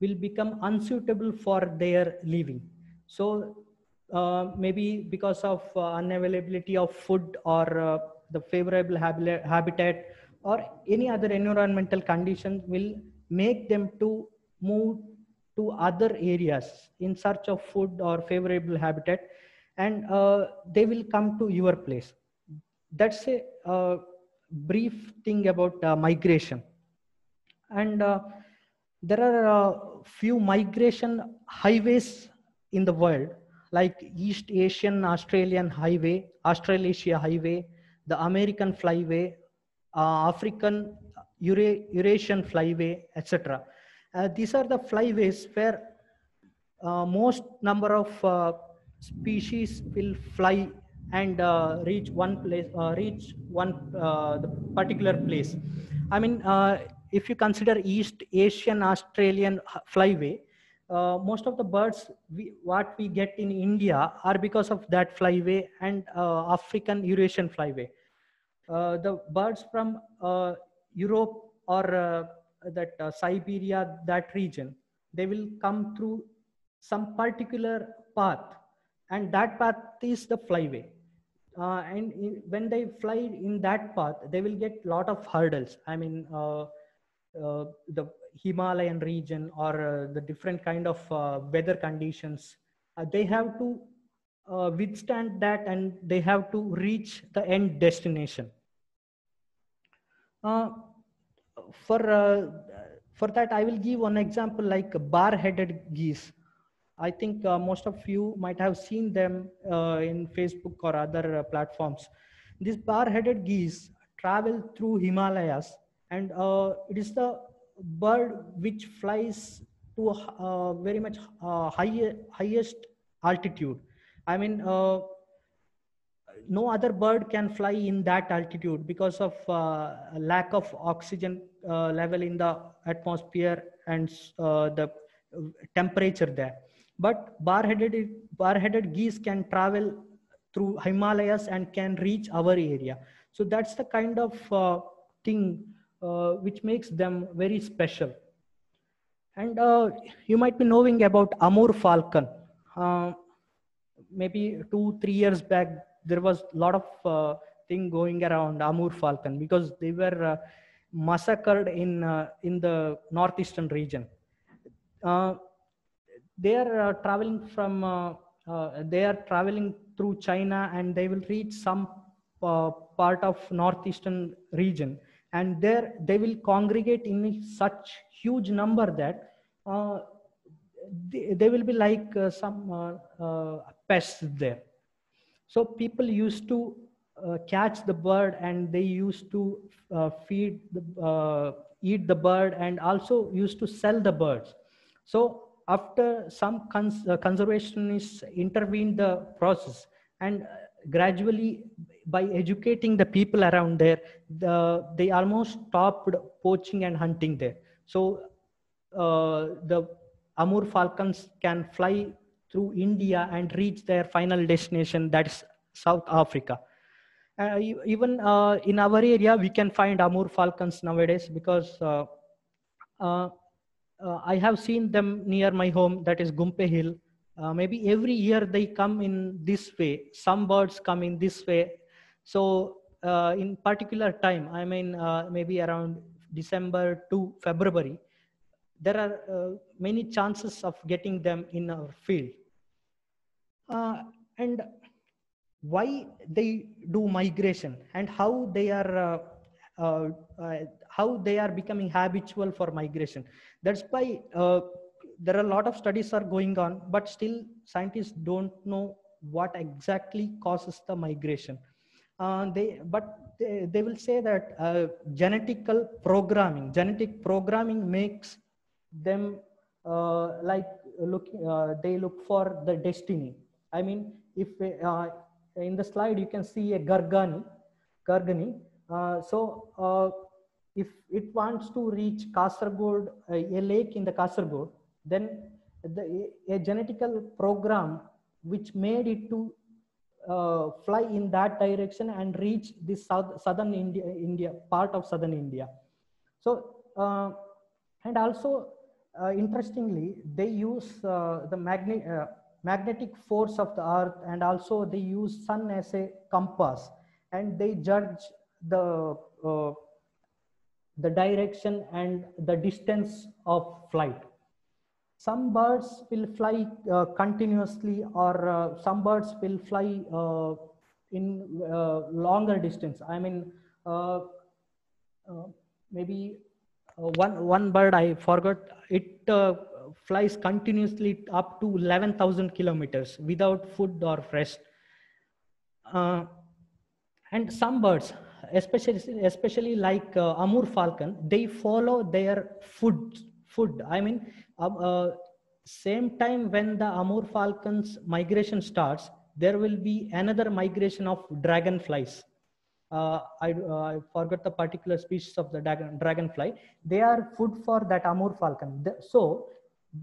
will become unsuitable for their living. So uh, maybe because of uh, unavailability of food or uh, the favorable habitat or any other environmental conditions will make them to move to other areas in search of food or favorable habitat and uh, they will come to your place. That's a uh, brief thing about uh, migration and uh, there are a few migration highways in the world like east asian australian highway australasia highway the american flyway uh, african Eura- eurasian flyway etc uh, these are the flyways where uh, most number of uh, species will fly and uh, reach one place uh, reach one uh, the particular place. I mean uh, if you consider east asian australian flyway uh, most of the birds we, what we get in india are because of that flyway and uh, african eurasian flyway. Uh, the birds from uh, europe or uh, that uh, siberia that region they will come through some particular path and that path is the flyway. Uh, and in, when they fly in that path they will get lot of hurdles. I mean uh, uh, the himalayan region or uh, the different kind of uh, weather conditions uh, they have to uh, withstand that and they have to reach the end destination. Uh, for uh, for that i will give one example like bar headed geese. I think uh, most of you might have seen them uh, in facebook or other uh, platforms. These bar headed geese travel through himalayas and uh, it is the bird which flies to uh, very much uh, high, highest altitude. I mean uh, no other bird can fly in that altitude because of uh, lack of oxygen uh, level in the atmosphere and uh, the temperature there. But bar-headed bar-headed geese can travel through himalayas and can reach our area. So that's the kind of thing which makes them very special. And uh, you might be knowing about amur falcon. Uh, maybe two three years back there was a lot of uh, thing going around amur falcon because they were uh, massacred in uh, in the northeastern region. Uh, they are uh, traveling from uh, uh, they are traveling through china and they will reach some uh, part of northeastern region and there they will congregate in such huge number that uh, they, they will be like uh, some uh, uh, pests there. So people used to uh, catch the bird and they used to feed the eat the bird and also used to sell the birds. So after some cons- uh, conservationists intervened the process and gradually by educating the people around there the, they almost stopped poaching and hunting there. So uh, the amur falcons can fly through india and reach their final destination that is south africa. Uh, even uh, in our area we can find amur falcons nowadays because uh, uh, uh, i have seen them near my home that is gumpe hill. Maybe every year they come in this way. Some birds come in this way so uh, in particular time i mean uh, maybe around december to february there are uh, many chances of getting them in our field. Uh, and why they do migration and how they are uh, uh, how they are becoming habitual for migration? That's why there are a lot of studies are going on but still scientists don't know what exactly causes the migration uh, they but they, they will say that uh, genetical programming genetic programming makes them uh, like look uh, they look for the destiny. I mean if uh, in the slide you can see a garganey garganey. So if it wants to reach kasargod a lake in the kasargod then the, a genetical program which made it to uh, fly in that direction and reach the south, southern india india part of southern india. So uh, and also uh, interestingly they use uh, the magnet uh, magnetic force of the earth and also they use sun as a compass and they judge the uh, the direction and the distance of flight some birds will fly uh, continuously or uh, some birds will fly uh, in uh, longer distance. I mean, uh, uh, maybe one, one bird I forgot, it flies continuously up to 11,000 kilometers without food or rest. And some birds, especially, especially like Amur falcon, they follow their food. Food. I mean, um, uh, same time when the Amur falcon's migration starts, there will be another migration of dragonflies. Uh, I, uh, I forgot the particular species of the dragon, dragonfly. They are food for that Amur falcon. The- so,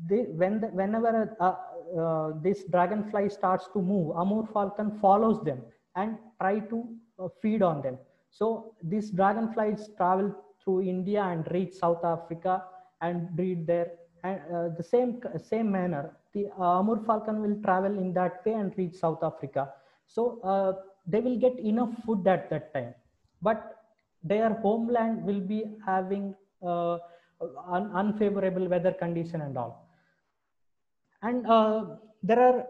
they, when the, whenever uh, uh, this dragonfly starts to move, Amur falcon follows them and try to uh, feed on them. So these dragonflies travel through India and reach South Africa and breed there. And uh, the same same manner, the uh, Amur falcon will travel in that way and reach South Africa. So uh, they will get enough food at that time, but their homeland will be having uh, un- unfavorable weather condition and all. And there are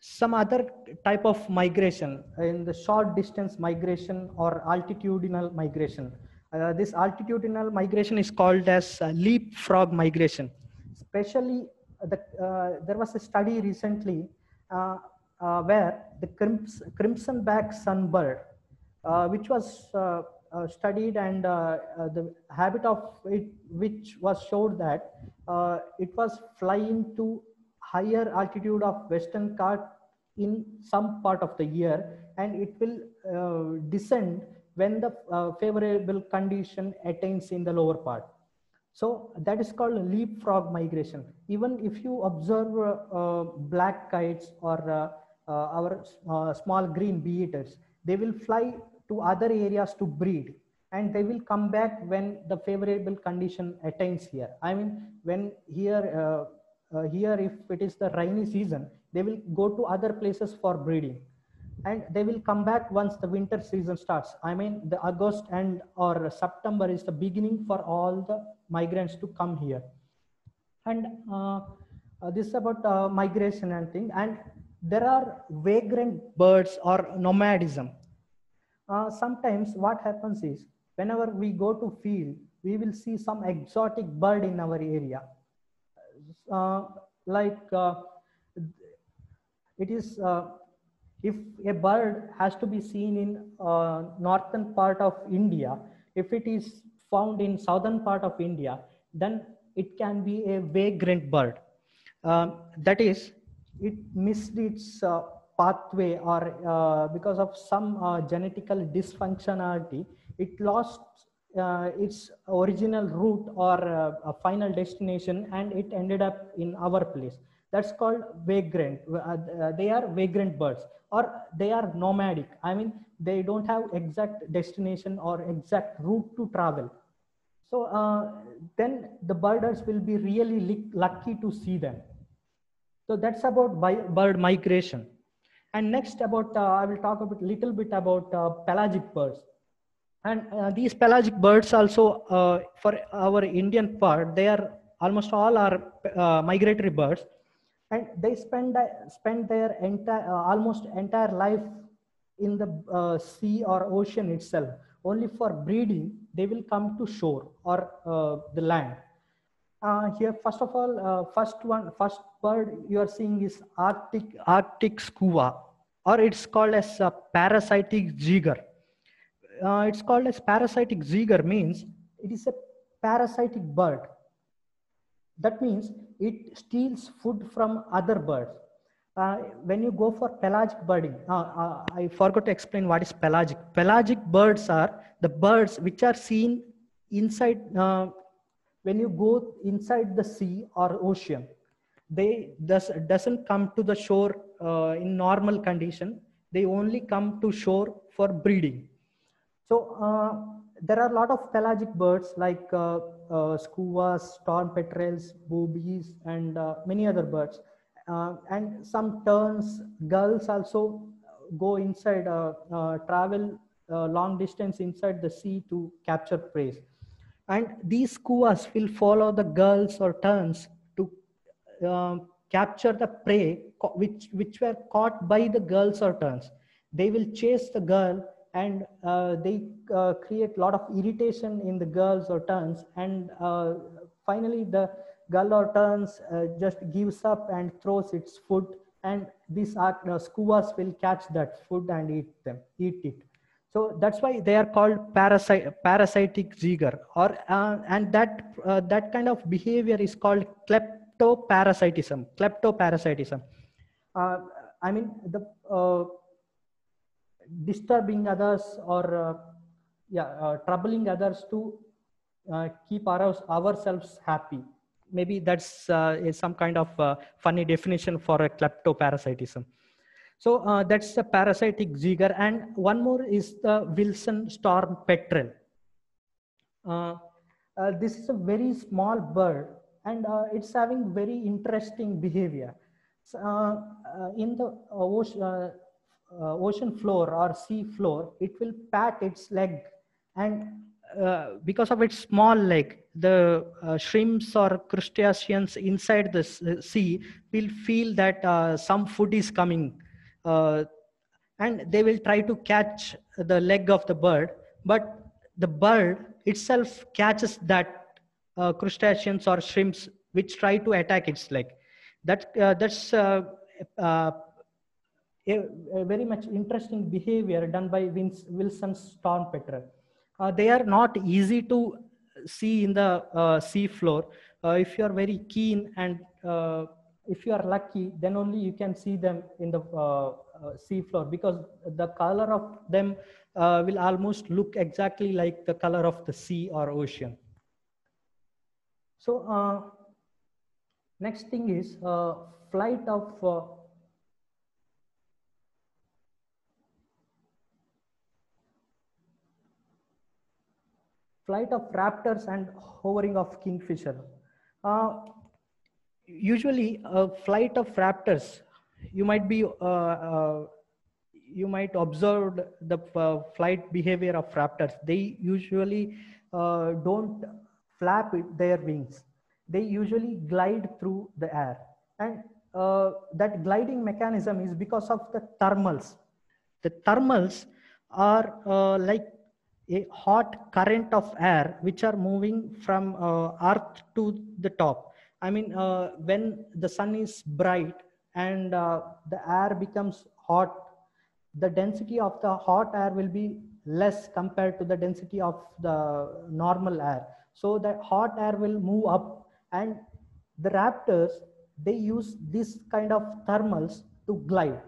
some other type of migration in the short distance migration or altitudinal migration. Uh, this altitudinal migration is called as uh, leapfrog migration. Especially, the, uh, there was a study recently uh, uh, where the crims- crimson back sunbird, uh, which was uh, uh, studied and uh, uh, the habit of it, which was showed that uh, it was flying to higher altitude of Western Ghat in some part of the year and it will uh, descend when the uh, favorable condition attains in the lower part. So that is called leapfrog migration. Even if you observe uh, uh, black kites or uh, uh, our small green bee eaters, they will fly to other areas to breed and they will come back when the favorable condition attains here. I mean, when here, here if it is the rainy season, they will go to other places for breeding and they will come back once the winter season starts. I mean the august and or september is the beginning for all the migrants to come here. And uh, uh, this is about uh, migration and thing. And there are vagrant birds or nomadism. Uh, sometimes what happens is whenever we go to field we will see some exotic bird in our area. Uh, like uh, it is if a bird has to be seen in uh, northern part of india if it is found in southern part of india then it can be a vagrant bird. Um, that is it missed its uh, pathway or uh, because of some uh, genetical dysfunctionality it lost uh, its original route or uh, final destination and it ended up in our place that's called vagrant. Uh, uh, they are vagrant birds or they are nomadic. I mean they don't have exact destination or exact route to travel. So uh, then the birders will be really lucky to see them. So that's about bi- bird migration. And next about uh, i will talk about little bit about uh, pelagic birds. And uh, these pelagic birds also for our indian part they are almost all are migratory birds and they spend spend their entire uh, almost entire life in the uh, sea or ocean itself. Only for breeding they will come to shore or uh, the land. Uh, here first of all uh, first one first bird you are seeing is arctic arctic skua or it's called as a parasitic uh, it's called as parasitic jaeger means it is a parasitic bird that means it steals food from other birds. Uh, when you go for pelagic birding uh, uh, i forgot to explain what is pelagic. Pelagic birds are the birds which are seen inside uh, when you go inside the sea or ocean. They does, doesn't come to the shore uh, in normal condition. They only come to shore for breeding. So uh, there are a lot of pelagic birds like uh, uh, skuas, storm petrels, boobies, and uh, many other birds. Uh, and some terns, gulls also go inside, uh, uh, travel long distance inside the sea to capture prey. And these skuas will follow the gulls or terns to um, capture the prey which which were caught by the gulls or terns they will chase the gull and uh, they uh, create a lot of irritation in the gulls or terns. And uh, finally the gull or terns just gives up and throws its food and these are skuas will catch that food and eat them eat it. So that's why they are called parasite parasitic jaeger or uh, and that uh, that kind of behavior is called kleptoparasitism kleptoparasitism. Uh, i mean the disturbing others or uh, yeah uh, troubling others to uh, keep our, ourselves happy. Maybe that's some kind of funny definition for a kleptoparasitism. So uh, that's the parasitic jaeger. And one more is the wilson storm petrel. Uh, uh, this is a very small bird and it's having very interesting behavior. So, in the ocean, uh, ocean floor or sea floor it will pat its leg and uh, because of its small leg the uh, shrimps or crustaceans inside the uh, sea will feel that uh, some food is coming uh, and they will try to catch the leg of the bird but the bird itself catches that crustaceans or shrimps which try to attack its leg. That that's a, a very much interesting behavior done by Vince, Wilson's storm petrel. Uh, they are not easy to see in the uh, sea floor. Uh, if you are very keen and uh, if you are lucky, then only you can see them in the uh, uh, sea floor because the color of them uh, will almost look exactly like the color of the sea or ocean. So next thing is flight of uh, flight of raptors and hovering of kingfisher. Uh, usually, a flight of raptors, you might be, uh, uh, you might observe the uh, flight behavior of raptors. They usually uh, don't flap their wings. They usually glide through the air, and uh, that gliding mechanism is because of the thermals. The thermals are like a hot current of air which are moving from uh, earth to the top. I mean uh, when the sun is bright and uh, the air becomes hot the density of the hot air will be less compared to the density of the normal air. So the hot air will move up and the raptors they use this kind of thermals to glide.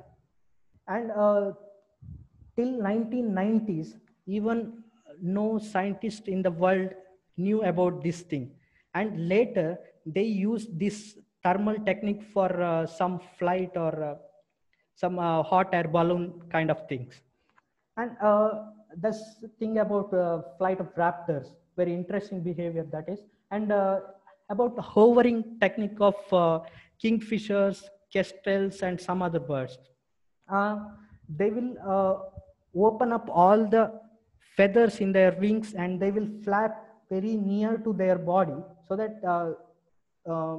And uh, till 1990s even no scientist in the world knew about this thing. And later they used this thermal technique for uh, some flight or uh, some uh, hot air balloon kind of things. And uh, this thing about uh, flight of raptors very interesting behavior that is. And uh, about the hovering technique of kingfishers kestrels and some other birds. They will open up all the feathers in their wings and they will flap very near to their body so that uh, uh,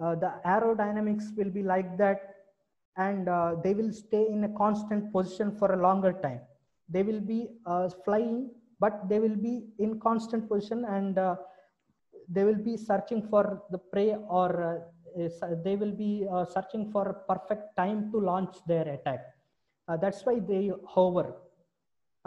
uh, the aerodynamics will be like that and they will stay in a constant position for a longer time. They will be flying but they will be in constant position and they will be searching for the prey or uh, they will be uh, searching for perfect time to launch their attack. Uh, that's why they hover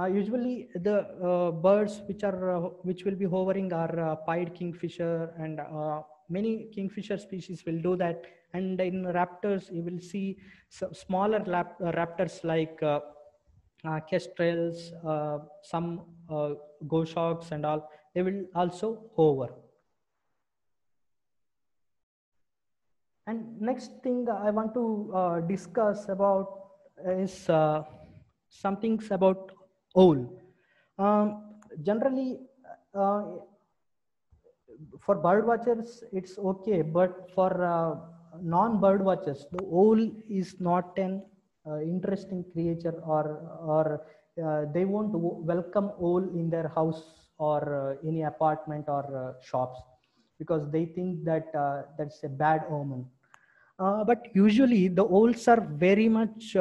usually the uh, birds which are uh, which will be hovering are uh, pied kingfisher and uh, many kingfisher species will do that. And in raptors you will see smaller lap, uh, raptors like uh, uh, kestrels uh, some uh, goshawks and all they will also hover. And next thing i want to uh, discuss about is uh, some things about owl um, generally uh, for bird watchers it's okay but for uh, non bird watchers the owl is not an uh, interesting creature or or uh, they won't welcome owl in their house or uh, any apartment or uh, shops because they think that that's a bad omen. But usually the owls are very much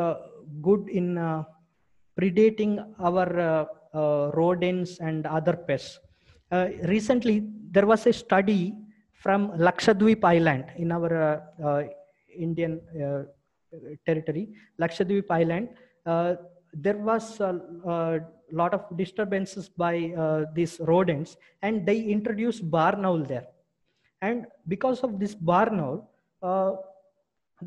good in predating our uh, uh, rodents and other pests. Uh, recently, there was a study from Lakshadweep Island in our Indian territory, Lakshadweep Island. There was a, lot of disturbances by these rodents, and they introduced barn owl there. And because of this barn owl,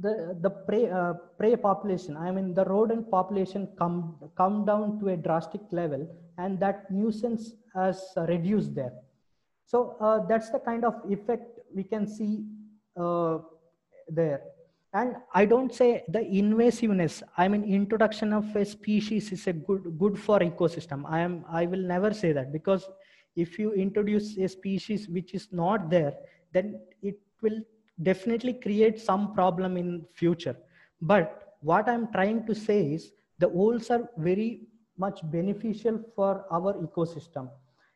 the the prey uh, prey population i mean the rodent population come come down to a drastic level and that nuisance has reduced there. So uh, that's the kind of effect we can see uh, there. And i don't say the invasiveness i mean introduction of a species is a good good for ecosystem. I am i will never say that because if you introduce a species which is not there then it will definitely create some problem in future. But what i'm trying to say is the owls are very much beneficial for our ecosystem.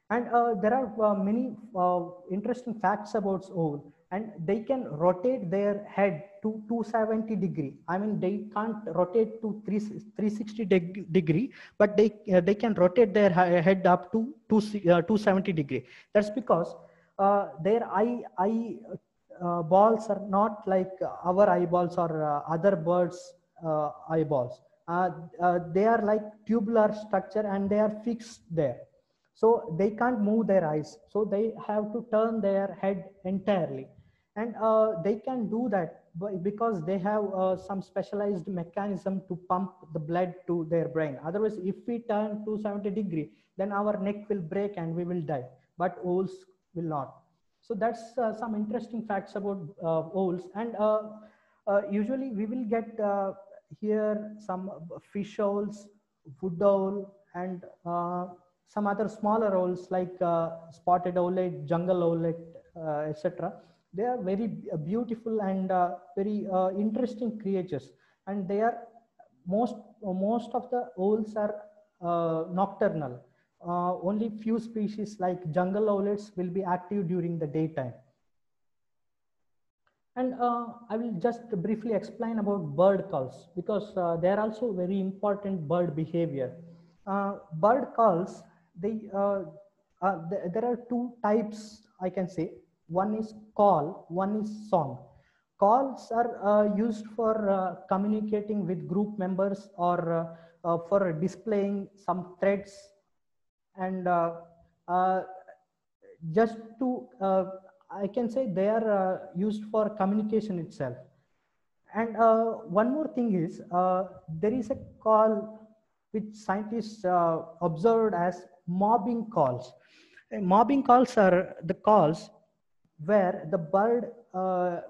And uh, there are uh, many uh, interesting facts about owl and they can rotate their head to 270 degree. I mean they can't rotate to 3, 360 deg- degree but they uh, they can rotate their head up to 2, uh, 270 degree. That's because uh, their eye eye uh, balls are not like our eyeballs or uh, other birds uh, eyeballs. Uh, uh, they are like tubular structure and they are fixed there. So they can't move their eyes. So they have to turn their head entirely. And uh, they can do that because they have some specialized mechanism to pump the blood to their brain. Otherwise if we turn 270 degree then our neck will break and we will die. But owls will not so that's uh, some interesting facts about uh, owls. And uh, usually we will get here some fish owls wood owl and some other smaller owls like spotted owlet jungle owlet etc they are very beautiful and uh, very uh, interesting creatures. And they are most most of the owls are uh, nocturnal uh, only few species like jungle owlets will be active during the daytime and uh, I will just briefly explain about bird calls because uh, they are also very important bird behavior. Uh, bird calls, they, uh, uh, th- there are two types I can say. One is call, one is song. Calls are used for communicating with group members or for displaying some threats and uh, uh, just to uh, i can say they are used for communication itself. And one more thing is there is a call which scientists observed as mobbing calls. Mobbing calls are the calls where the bird uh,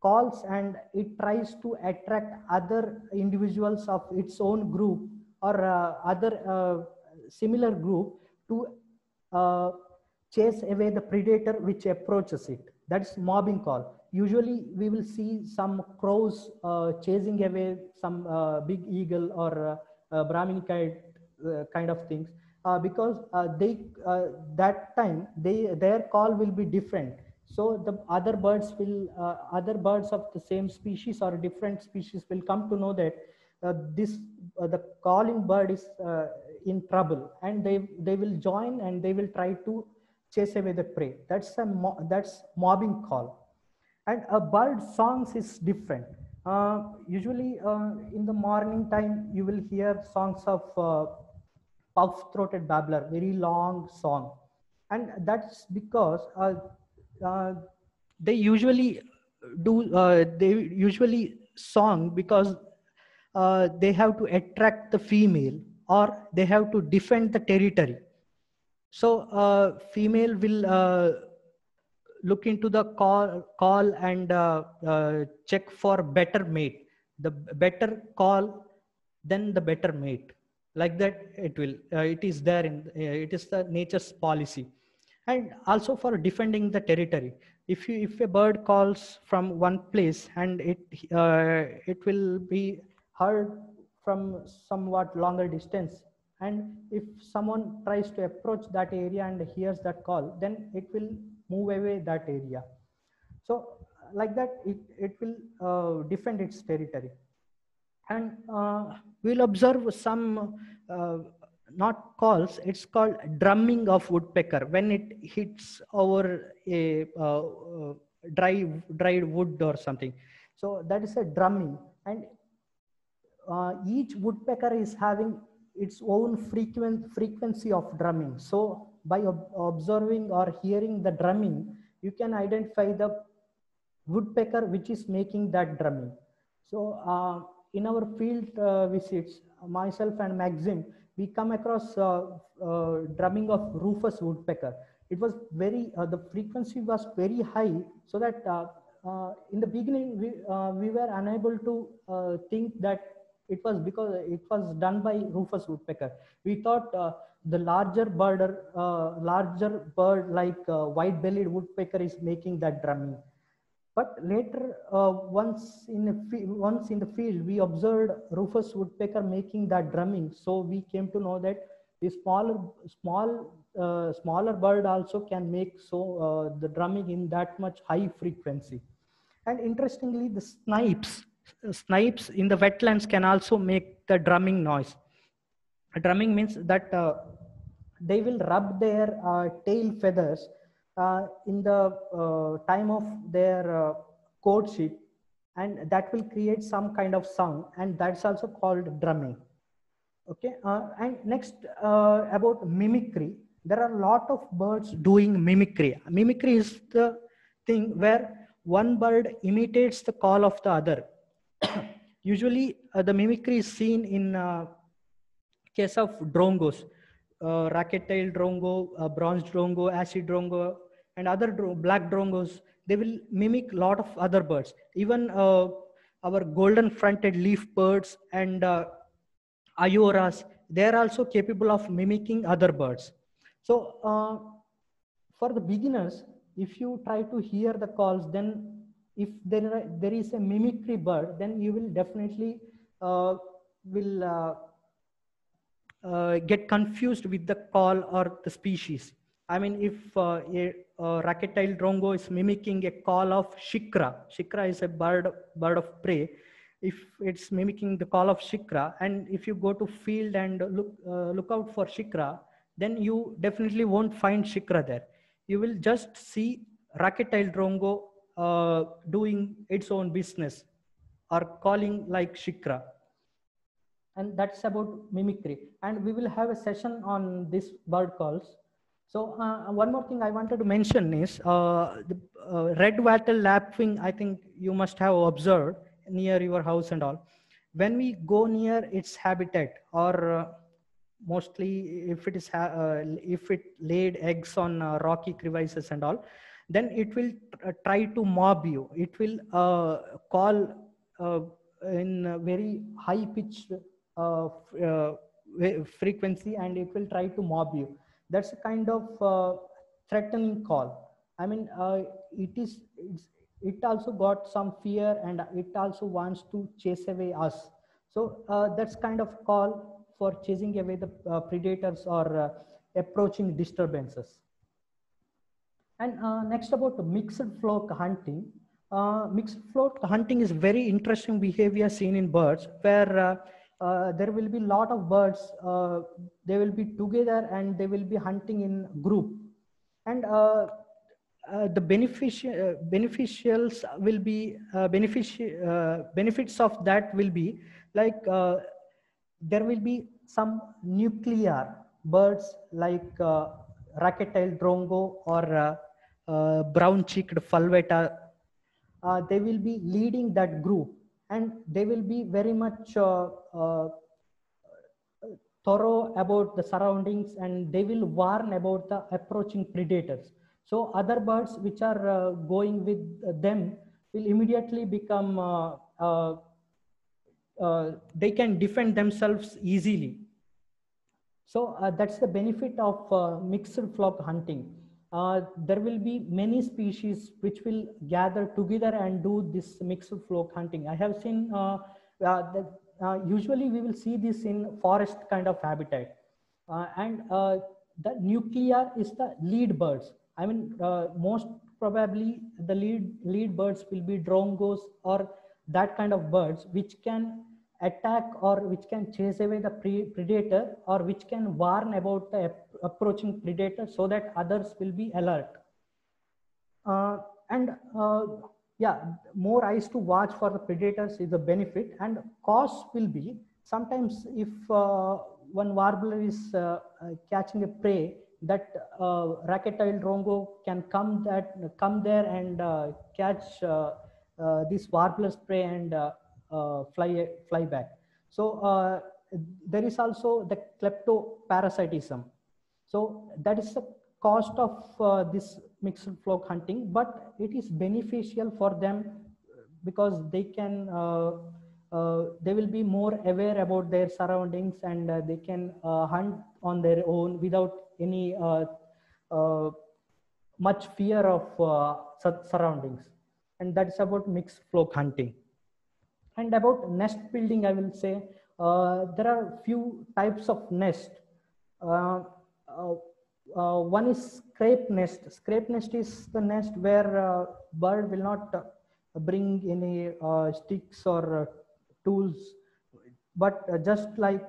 calls and it tries to attract other individuals of its own group or uh, other uh, similar group to uh, chase away the predator which approaches it. That's mobbing call. Usually we will see some crows uh, chasing away some uh, big eagle or uh, uh, Brahminy kite uh, kind of things uh, because they that time they their call will be different. So the other birds will other birds of the same species or different species will come to know that this the calling bird is in trouble and they they will join and they will try to chase away the prey. That's a mo- that's mobbing call. And a bird songs is different. Uh, usually uh, in the morning time you will hear songs of uh, puff throated babbler very long song. And that's because uh, uh, they usually do uh, they usually song because they have to attract the female or they have to defend the territory. So uh, female will uh, look into the call call and uh, uh, check for better mate. The better call then the better mate. Like that it will uh, it is there in uh, it is the nature's policy. And also for defending the territory. If you if a bird calls from one place and it it will be heard from somewhat longer distance and if someone tries to approach that area and hears that call then it will move away that area so like that, it, it will uh, defend its territory. And uh, we'll observe some, uh, not calls, it's called drumming of woodpecker when it hits over a uh, dry, dried wood or something. So that is a drumming. And uh, each woodpecker is having its own frequent frequency of drumming. So by ob observing or hearing the drumming, you can identify the woodpecker which is making that drumming. So uh, in our field uh, visits, myself and Maxim, we come across uh, uh, drumming of rufous woodpecker. It was very, uh, the frequency was very high so that in the beginning, we, we were unable to think that it was because it was done by rufous woodpecker. We thought the larger bird, uh, larger bird like uh, white-bellied woodpecker is making that drumming. But later, uh, once in a once in the field, we observed rufous woodpecker making that drumming. So we came to know that the smaller small uh, smaller bird also can make so uh, the drumming in that much high frequency. And interestingly, the snipes snipes in the wetlands can also make the drumming noise. Drumming means that uh, they will rub their uh, tail feathers uh, in the uh, time of their courtship and that will create some kind of sound and that's also called drumming. Okay uh, and next uh, about mimicry. There are a lot of birds doing mimicry. Mimicry is the thing where one bird imitates the call of the other [COUGHS] usually uh, the mimicry is seen in case of drongos uh, racket-tailed drongo, uh, bronze drongo, ashy drongo, and other dro black drongos, they will mimic a lot of other birds. Even uh, our golden-fronted leaf birds and uh, ioras, they are also capable of mimicking other birds. So uh, for the beginners, if you try to hear the calls, then if there, are, there is a mimicry bird, then you will definitely uh, will uh, get confused with the call or the species. I mean, if uh, a, a racket-tailed drongo is mimicking a call of shikra, shikra is a bird, bird of prey. If it's mimicking the call of shikra, and if you go to field and look, uh, look out for shikra, then you definitely won't find shikra there. You will just see racket-tailed drongo uh, doing its own business or calling like shikra. And that's about mimicry. And we will have a session on this bird calls. So uh, one more thing i wanted to mention is uh, the uh, red wattle lapwing i think you must have observed near your house and all. When we go near its habitat or uh, mostly if it is uh, if it laid eggs on rocky crevices and all then it will try to mob you it will call in very high pitched uh, uh, frequency and it will try to mob you. That's a kind of uh, threatening call. I mean, it is it also got some fear and it also wants to chase away us. So that's kind of call for chasing away the predators or approaching disturbances. And uh, next about mixed flock hunting. Uh, mixed flock hunting is very interesting behavior seen in birds where uh, uh, there will be a lot of birds. Uh, they will be together and they will be hunting in group. And uh, uh the benefici uh, beneficials will be benefits of that will be like there will be some nuclear birds like racket-tailed drongo or brown-cheeked fulvetta. they will be leading that group and they will be very much uh, uh, thorough about the surroundings and they will warn about the approaching predators. So other birds which are uh, going with them will immediately become, uh, uh, uh, they can defend themselves easily. So that's the benefit of mixed flock hunting uh, there will be many species which will gather together and do this mixed flock hunting. I have seen uh, uh, that uh, usually we will see this in forest kind of habitat. Uh, and the nuclear is the lead birds. I mean, most probably the lead lead birds will be drongos or that kind of birds which can attack or which can chase away the pre predator or which can warn about the approaching predator so that others will be alert. Uh, and uh, yeah more eyes to watch for the predators is a benefit and cost will be sometimes if uh, one warbler is uh, uh, catching a prey that uh, racket-tailed drongo can come that come there and uh, catch this warbler's prey and fly fly back. So there is also the kleptoparasitism so that is the cost of uh, this mixed flock hunting, but it is beneficial for them because they can, uh, uh, they will be more aware about their surroundings and uh, they can uh, hunt on their own without any uh, much fear of surroundings. And that's about mixed flock hunting. And about nest building, I will say there are few types of nest. Uh, uh, uh, one is scrape nest. Scrape nest is the nest where uh, bird will not uh, bring any uh, sticks or uh, tools, but just like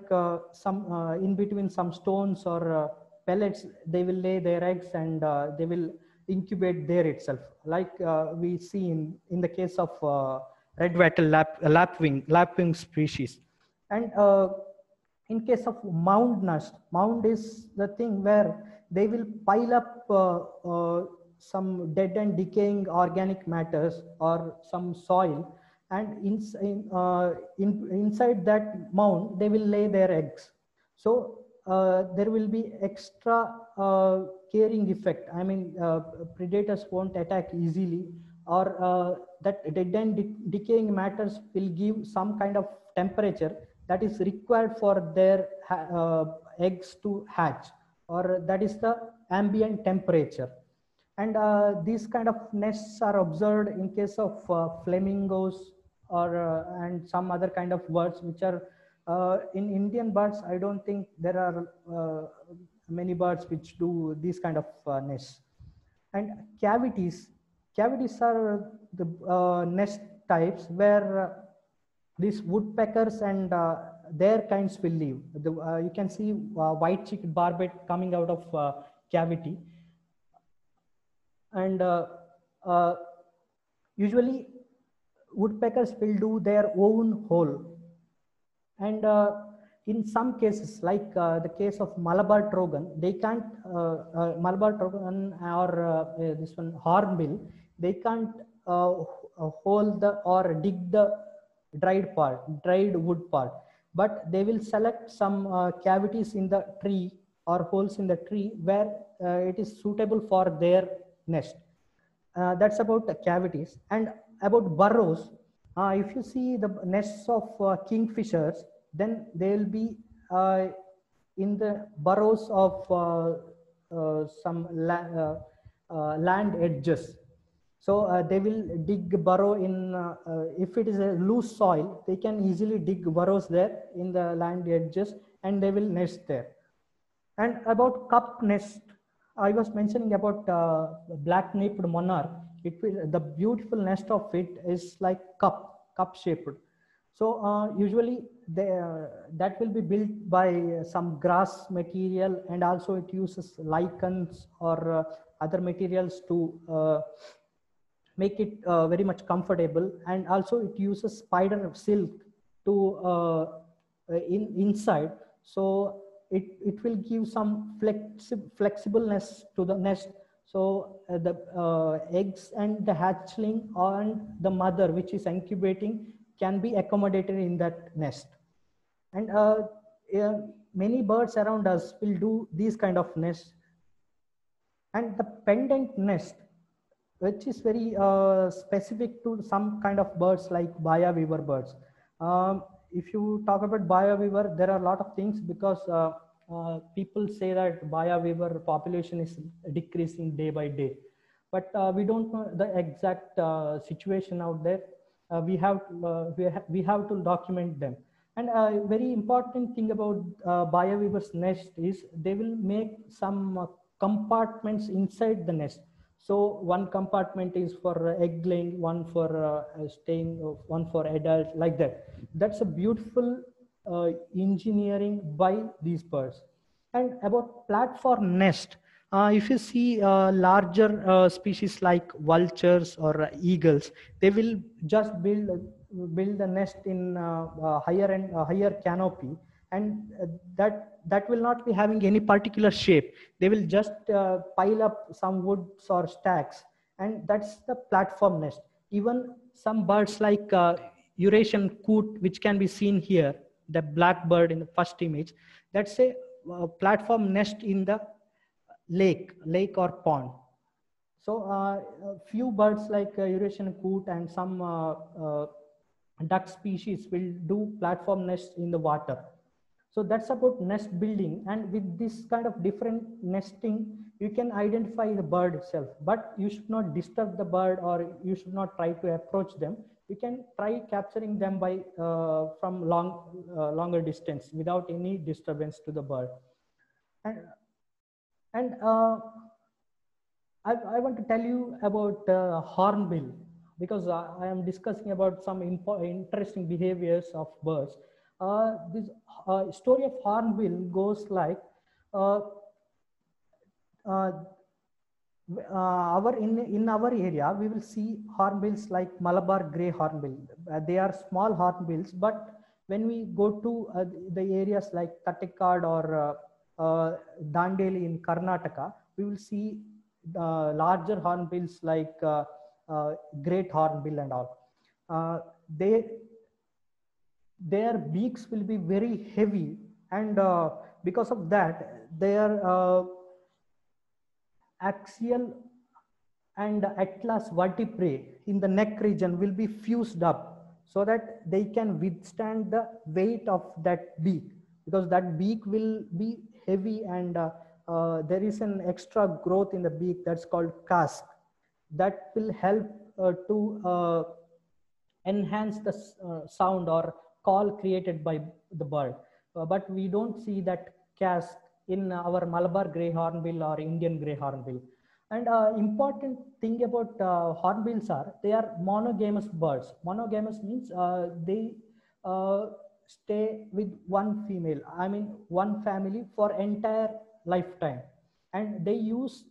some in between some stones or pellets, they will lay their eggs and they will incubate there itself, like we see in, in the case of red wattle lap, lapwing, lapwing species. And in case of mound nest, mound is the thing where they will pile up uh, uh, some dead and decaying organic matters or some soil. And in, in, uh, in, inside that mound they will lay their eggs. So uh, there will be extra uh, caring effect. I mean uh, predators won't attack easily or that dead and de- decaying matters will give some kind of temperature that is required for their uh, eggs to hatch or that is the ambient temperature. And uh, these kind of nests are observed in case of uh, flamingos or uh, and some other kind of birds which are uh, in indian birds i don't think there are uh, many birds which do these kind of nests. And cavities cavities are the nest types where these woodpeckers and uh, their kinds will leave. The, uh, you can see uh, white-cheeked barbet coming out of cavity. And usually woodpeckers will do their own hole. And in some cases, like uh, the case of Malabar trogon, they can't, uh, uh, Malabar trogon or this one hornbill, they can't hold the or dig the dried part, dried wood part, but they will select some uh, cavities in the tree or holes in the tree where uh, it is suitable for their nest. Uh, that's about the cavities and about burrows. Uh, if you see the nests of uh, kingfishers, then they will be uh, in the burrows of some la- land edges. So uh, they will dig burrow in, uh, uh, if it is a loose soil, they can easily dig burrows there in the land edges and they will nest there. And about cup nest, I was mentioning about uh, black-naped monarch. It will, the beautiful nest of it is like cup, cup shaped. So uh, usually they, uh, that will be built by some grass material and also it uses lichens or other materials to make it uh, very much comfortable. And also it uses spider silk to uh, in inside. So it, it will give some flexi- flexibleness to the nest. So uh, the uh, eggs and the hatchling and the mother which is incubating can be accommodated in that nest. And uh, uh, many birds around us will do these kind of nests. And the pendant nest which is very uh, specific to some kind of birds like Baya weaver birds. Um, if you talk about Baya weaver, there are a lot of things because uh, uh, people say that Baya weaver population is decreasing day by day. But uh, we don't know the exact uh, situation out there. Uh, we have we, ha we have to document them. And a very important thing about uh, Baya weaver's nest is they will make some compartments inside the nest So one compartment is for uh, egg laying, one for uh, uh, staying, one for adult, like that. That's a beautiful engineering by these birds. And about platform nest, uh, if you see uh, larger uh, species like vultures or eagles, they will just build build a nest in higher and higher canopy, and uh, that that will not be having any particular shape. They will just uh, pile up some woods or stacks, and that's the platform nest. Even some birds like uh, Eurasian coot, which can be seen here, the black bird in the first image, that's a uh, platform nest in the lake, lake or pond. So uh, a few birds like uh, Eurasian coot and some duck species will do platform nests in the water. So that's about nest building. And with this kind of different nesting, you can identify the bird itself, but you should not disturb the bird or you should not try to approach them. You can try capturing them by uh, from long, uh, longer distance without any disturbance to the bird. And, and uh, I, I want to tell you about uh, hornbill because I, I am discussing about some interesting behaviors of birds. Uh, this uh, story of hornbill goes like uh, our in in our area we will see hornbills like Malabar grey hornbill. They are small hornbills, but when we go to uh, the areas like Thattekad or uh, uh, Dandeli in Karnataka, we will see larger hornbills like great hornbill and all. They their beaks will be very heavy, and uh, because of that, their uh, axial and atlas vertebrae in the neck region will be fused up so that they can withstand the weight of that beak because that beak will be heavy and uh, uh, there is an extra growth in the beak that's called casque that will help uh, to uh, enhance the sound or call created by the bird Uh, but we don't see that casque in our malabar grey hornbill or indian grey hornbill and uh, important thing about uh, hornbills are they are monogamous birds. Monogamous means uh, they uh, stay with one female. I mean one family for entire lifetime, and they use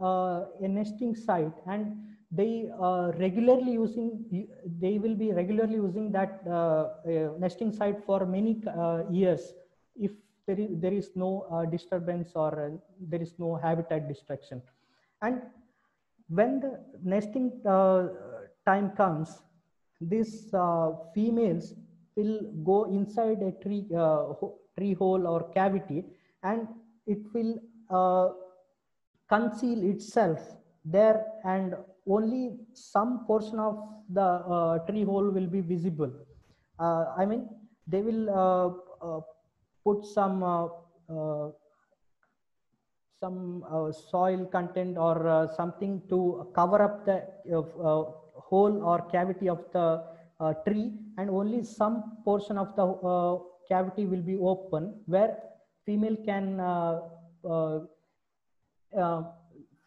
uh, a nesting site and they uh, regularly using they will be regularly using that uh, nesting site for many uh, years if there is, there is no uh, disturbance or there is no habitat destruction. And when the nesting time comes these females will go inside a tree tree hole or cavity and it will uh, conceal itself there and only some portion of the uh, tree hole will be visible. Uh, i mean they will uh, uh, put some uh, uh, some soil content or something to cover up the hole or cavity of the tree and only some portion of the cavity will be open where female can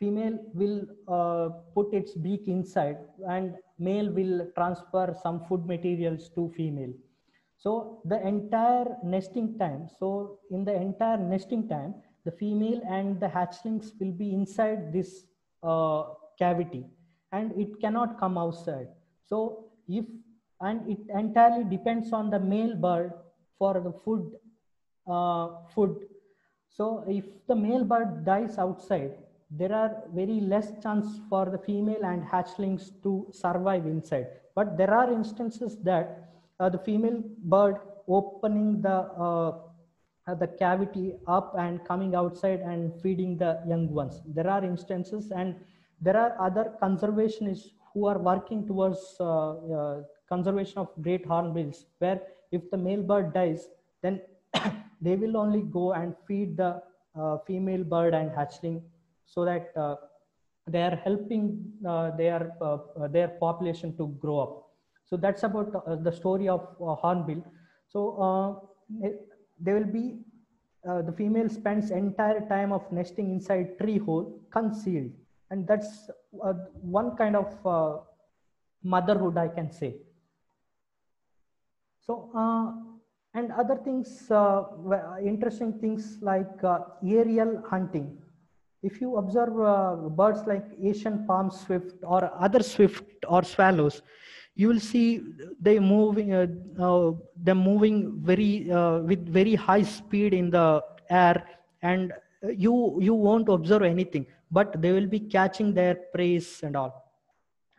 female will uh, put its beak inside and male will transfer some food materials to female. So the entire nesting time so in the entire nesting time the female and the hatchlings will be inside this uh, cavity and it cannot come outside. So if and it entirely depends on the male bird for the food uh, food. So if the male bird dies outside there are very less chance for the female and hatchlings to survive inside. But there are instances that uh, the female bird opening the uh, uh, the cavity up and coming outside and feeding the young ones. There are instances and there are other conservationists who are working towards uh, uh, conservation of great hornbills where if the male bird dies then [COUGHS] they will only go and feed the uh, female bird and hatchling so that uh, they are helping uh, their uh, uh, their population to grow up. So that's about the story of hornbill. So they will be the female spends entire time of nesting inside tree hole concealed. And that's one kind of motherhood i can say. So uh, and other things uh, interesting things like uh, aerial hunting if you observe uh, birds like asian palm swift or other swift or swallows you will see they moving uh, uh, them moving very uh, with very high speed in the air and you you won't observe anything but they will be catching their prey and all.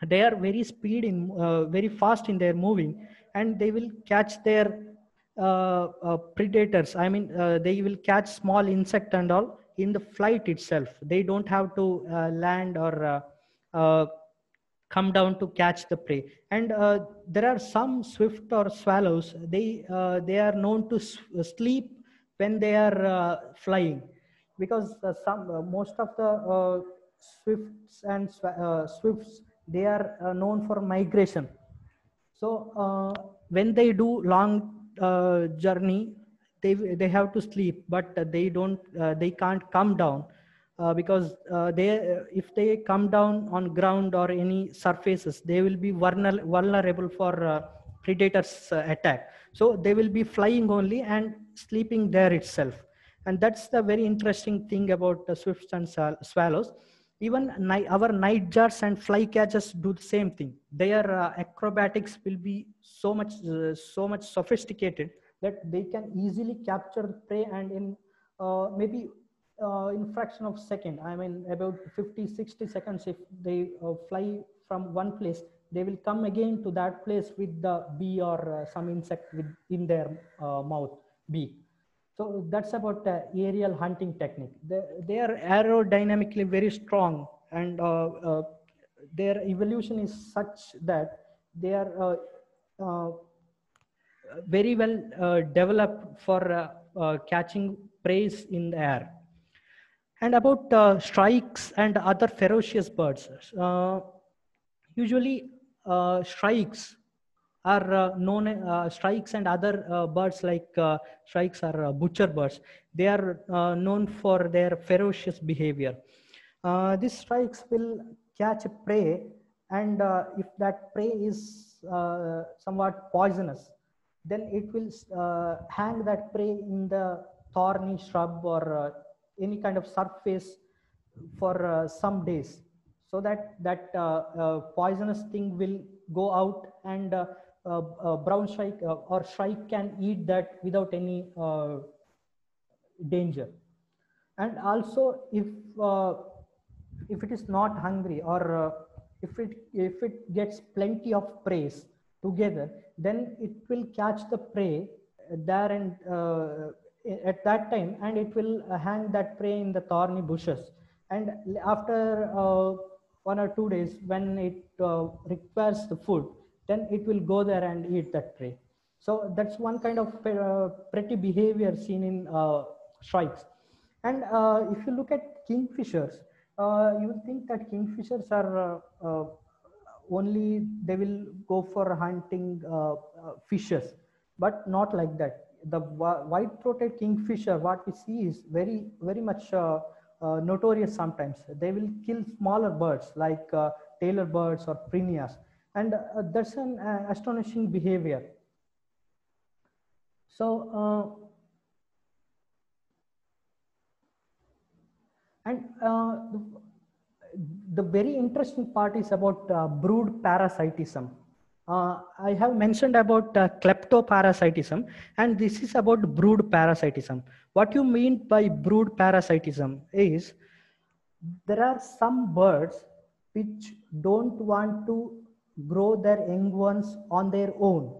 They are very speed in uh, very fast in their moving and they will catch their uh, predators. I mean they will catch small insect and all in the flight itself. They don't have to uh, land or uh, uh, come down to catch the prey. And uh, there are some swift or swallows. They uh, they are known to sleep when they are flying. Because some most of the swifts and uh, swifts they are known for migration. So when they do long journey they they have to sleep but uh, they don't uh, they can't come down uh, because uh, they if they come down on ground or any surfaces they will be vulner- vulnerable for uh, predators uh, attack. So they will be flying only and sleeping there itself. And that's the very interesting thing about the swifts and swal- swallows. Even ni- our nightjars and flycatchers do the same thing. Their uh, acrobatics will be so much uh, so much sophisticated that they can easily capture the prey and in uh, maybe uh, in fraction of second i mean about 50 60 seconds if they uh, fly from one place they will come again to that place with the bee or uh, some insect with in their uh, mouth beak so that's about aerial hunting technique. They, they are aerodynamically very strong and uh, their evolution is such that they are very well uh, developed for uh, uh, catching preys in the air. And about uh, shrikes and other ferocious birds. Usually shrikes are uh, known uh, shrikes and other uh, birds like uh, shrikes are butcher birds they are known for their ferocious behavior these shrikes will catch a prey and if that prey is somewhat poisonous then it will uh, hang that prey in the thorny shrub or uh, any kind of surface for uh, some days. So that that poisonous thing will go out and uh, uh, brown shrike uh, or shrike can eat that without any danger. And also if if it is not hungry or if it if it gets plenty of prey together then it will catch the prey there and uh, at that time and it will hang that prey in the thorny bushes. And after uh, one or two days when it uh, requires the food then it will go there and eat that prey. So that's one kind of uh, pretty behavior seen in uh, shrikes and uh, if you look at kingfishers you would think that kingfishers are only they will go for hunting uh, uh, fishes but not like that. The white throated kingfisher what we see is very very much uh, notorious sometimes. They will kill smaller birds like tailor birds or prinias and that's an astonishing behavior. So and uh, the, very interesting part is about uh, brood parasitism. Uh, i have mentioned about uh, kleptoparasitism and this is about brood parasitism. What you mean by brood parasitism is there are some birds which don't want to grow their young ones on their own.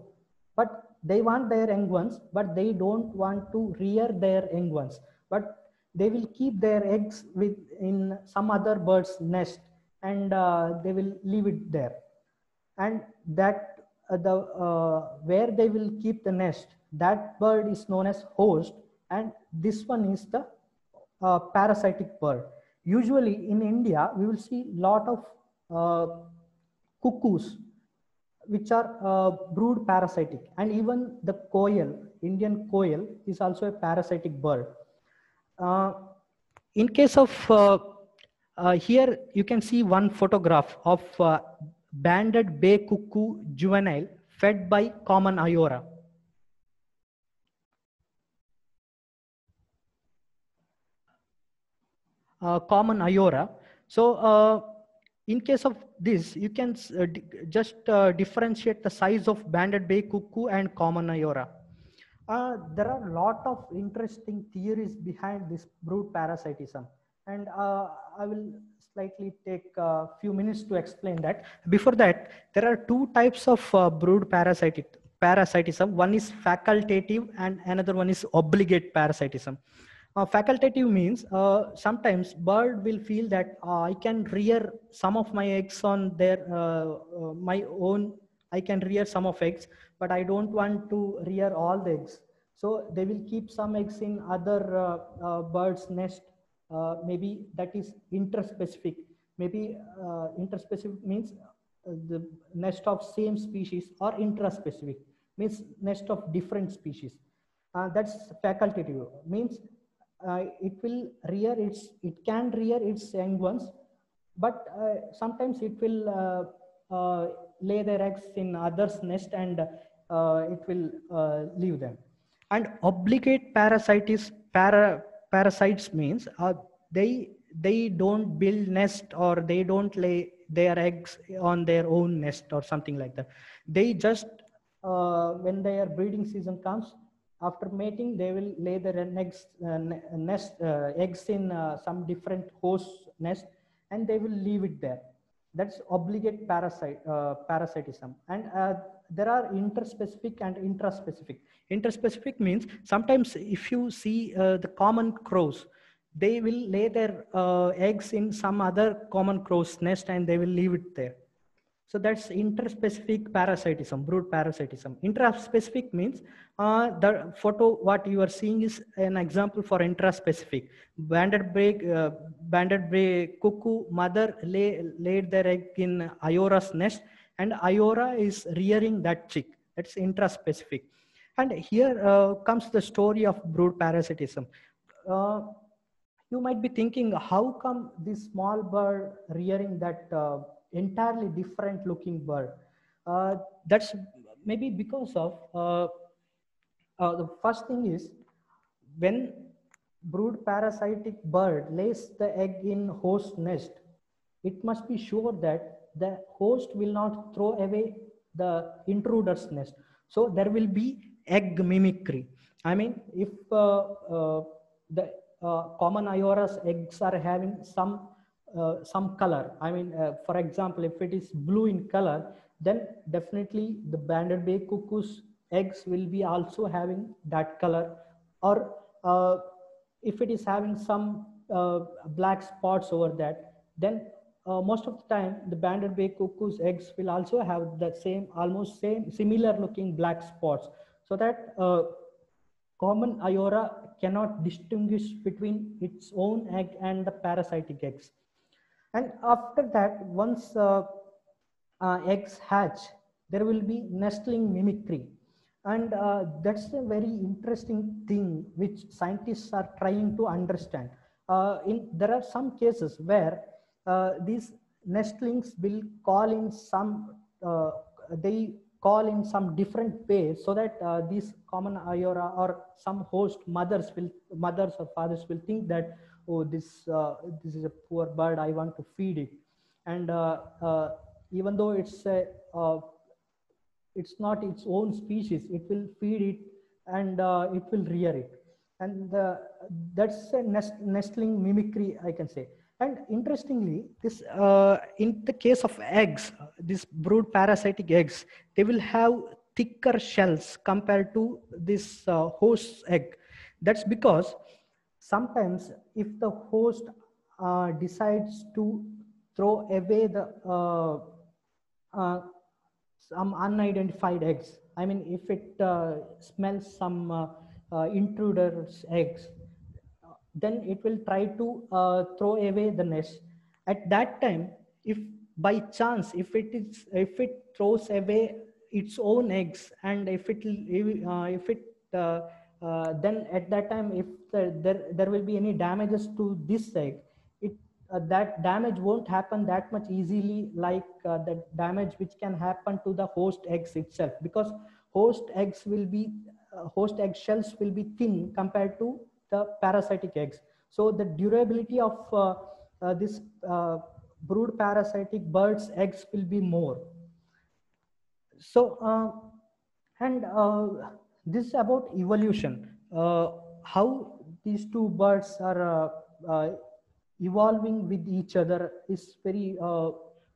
But they want their young ones but they don't want to rear their young ones. But they will keep their eggs with in some other bird's nest and uh, they will leave it there. And that uh, the uh, where they will keep the nest that bird is known as host and this one is the uh, parasitic bird. Usually in india we will see lot of uh, cuckoos which are uh, brood parasitic. And even the koel indian koel is also a parasitic bird in case of uh, uh, here you can see one photograph of uh, banded bay cuckoo juvenile fed by common iora. Uh, common iora. So uh, in case of this, you can uh, just uh, differentiate the size of banded bay cuckoo and common iora. Uh, there are a lot of interesting theories behind this brood parasitism and uh, I will slightly take a few minutes to explain that. Before that, there are two types of uh, brood parasitic, parasitism. One is facultative and another one is obligate parasitism. Uh, facultative means uh, sometimes bird will feel that uh, I can rear some of my eggs on their uh, uh, my own. I can rear some of eggs, but I don't want to rear all the eggs. So they will keep some eggs in other uh, birds' nest uh, maybe that is interspecific. Maybe uh, interspecific means uh, the nest of same species or intraspecific means nest of different species. that's facultative means it will rear its, it can rear its young ones, but sometimes it will lay their eggs in others nest and it will leave them. And obligate parasites, para, parasites means uh, they they don't build nest or they don't lay their eggs on their own nest or something like that they just uh, when their breeding season comes after mating they will lay their eggs uh, nest uh, eggs in uh, some different host nest and they will leave it there that's obligate parasite uh, parasitism and there are interspecific and intraspecific interspecific means sometimes if you see the common crows they will lay their uh, eggs in some other common crow's nest and they will leave it there. So that's interspecific parasitism, brood parasitism. Intraspecific means uh, the photo what you are seeing is an example for intraspecific. Banded bay, uh, banded bay cuckoo mother lay, laid their egg in Iora's nest and Iora is rearing that chick. That's intraspecific. And here uh, comes the story of brood parasitism. Uh, you might be thinking, how come this small bird rearing that uh, entirely different looking bird? Uh, that's maybe because of uh, uh, the first thing is when brood parasitic bird lays the egg in host nest, it must be sure that the host will not throw away the intruder's nest. So there will be egg mimicry. I mean, if uh, uh, the uh, common Iora's eggs are having some uh, some color. I mean, uh, for example, if it is blue in color, then definitely the banded bay cuckoo's eggs will be also having that color. Or uh, if it is having some uh, black spots over that, then uh, most of the time the banded bay cuckoo's eggs will also have the same, almost same, similar looking black spots. So that common Iora cannot distinguish between its own egg and the parasitic eggs. And after that, once uh, uh, eggs hatch, there will be nestling mimicry. And uh, that's a very interesting thing which scientists are trying to understand. Uh, in, there are some cases where uh, these nestlings will call in some, uh, they call in some different way so that these common iora or some host mothers will mothers or fathers will think that oh this uh, this is a poor bird i want to feed it. And uh, uh even though it's a uh, it's not its own species it will feed it and uh, it will rear it. And that's a nest, nestling mimicry i can say. And interestingly, this uh, in the case of eggs, these brood parasitic eggs, they will have thicker shells compared to this uh, host egg. That's because sometimes if the host uh, decides to throw away the uh, uh, some unidentified eggs, I mean, if it uh, smells some intruder's eggs, then it will try to uh, throw away the nest. At that time, if by chance, if it is, if it throws away its own eggs, and if it, uh, if it, uh, then at that time, if the, there there will be any damages to this egg, it uh, that damage won't happen that much easily like uh, the damage which can happen to the host eggs itself because host eggs will be uh, host egg shells will be thin compared to the parasitic eggs. So the durability of uh, uh, this brood parasitic birds eggs will be more. So and this is about evolution. Uh, how these two birds are uh, uh, evolving with each other is very uh,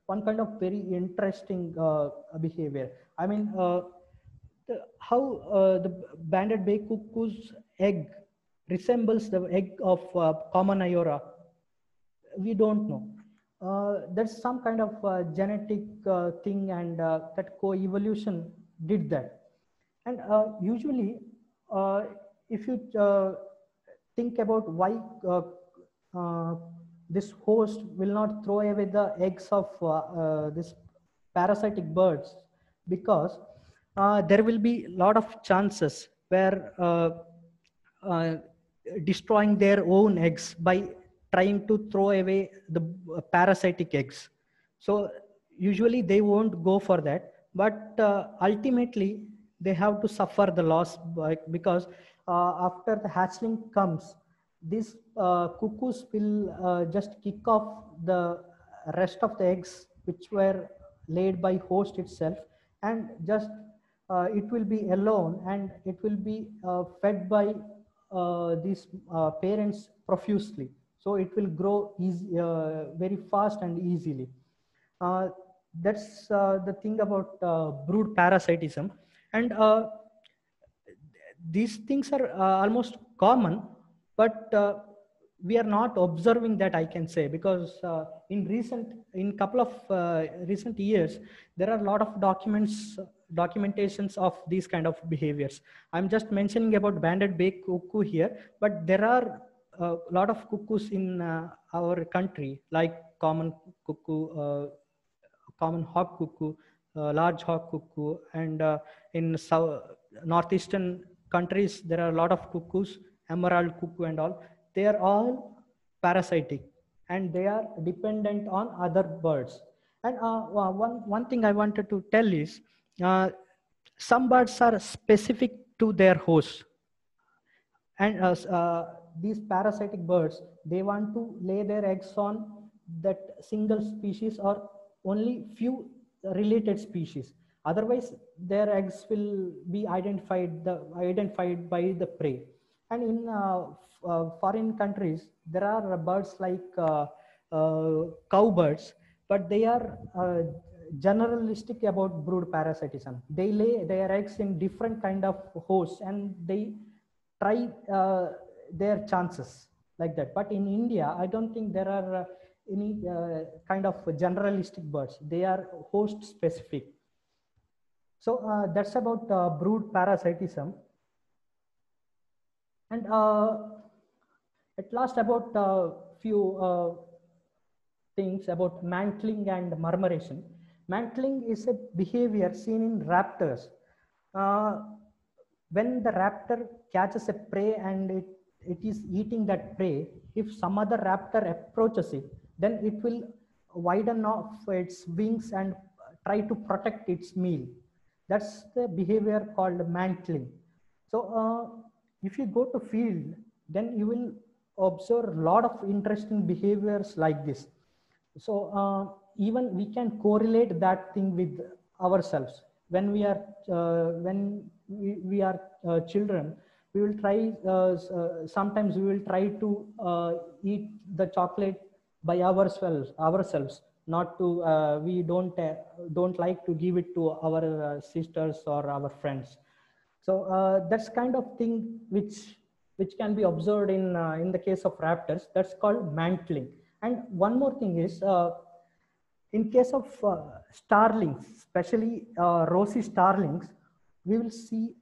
one kind of very interesting uh, behavior. I mean the, how the banded bay cuckoo's egg resembles the egg of common iora. We don't know. Uh, there's some kind of uh, genetic uh, thing and that co-evolution did that and uh, usually uh, if you uh, think about why this host will not throw away the eggs of this parasitic birds because there will be a lot of chances where uh, destroying their own eggs by trying to throw away the parasitic eggs. So usually they won't go for that. But uh, ultimately they have to suffer the loss by, because uh, after the hatchling comes these uh, cuckoos will uh, just kick off the rest of the eggs which were laid by host itself and just uh, it will be alone and it will be uh, fed by uh, these parents profusely. So it will grow easy, very fast and easily. That's the thing about brood parasitism and uh, these things are uh, almost common but uh, we are not observing that i can say because uh, in recent in couple of uh, recent years there are a lot of documents documentations of these kind of behaviors. I'm just mentioning about banded bay cuckoo here but there are a lot of cuckoos in uh, our country like common cuckoo uh, common hawk cuckoo uh, large hawk cuckoo and uh, in south northeastern countries there are a lot of cuckoos emerald cuckoo and all. They are all parasitic and they are dependent on other birds. And uh, uh, one one thing i wanted to tell is uh, some birds are specific to their host. And uh, uh, these parasitic birds they want to lay their eggs on that single species or only few related species otherwise their eggs will be identified the identified by the prey. And in uh, uh, foreign countries there are birds like uh, cowbirds but they are generalistic about brood parasitism. They lay their eggs in different kind of hosts and they try uh, their chances like that. But in india i don't think there are uh, any uh, kind of generalistic birds. They are host specific so uh, that's about uh, brood parasitism and uh, at last about a few uh, things about mantling and murmuration. Mantling is a behavior seen in raptors. Uh, when the raptor catches a prey and it, it is eating that prey, if some other raptor approaches it, then it will widen off its wings and try to protect its meal. That's the behavior called mantling. So uh, if you go to field, then you will observe a lot of interesting behaviors like this. So uh, even we can correlate that thing with ourselves. When we are uh, when we, we are uh, children, we will try. Uh, uh, sometimes we will try to eat the chocolate by ourselves. Ourselves, not to. Uh, we don't uh, don't like to give it to our uh, sisters or our friends. So uh, that's kind of thing which which can be observed in uh, in the case of raptors. That's called mantling. And one more thing is, uh, in case of starlings, especially rosy starlings, we will see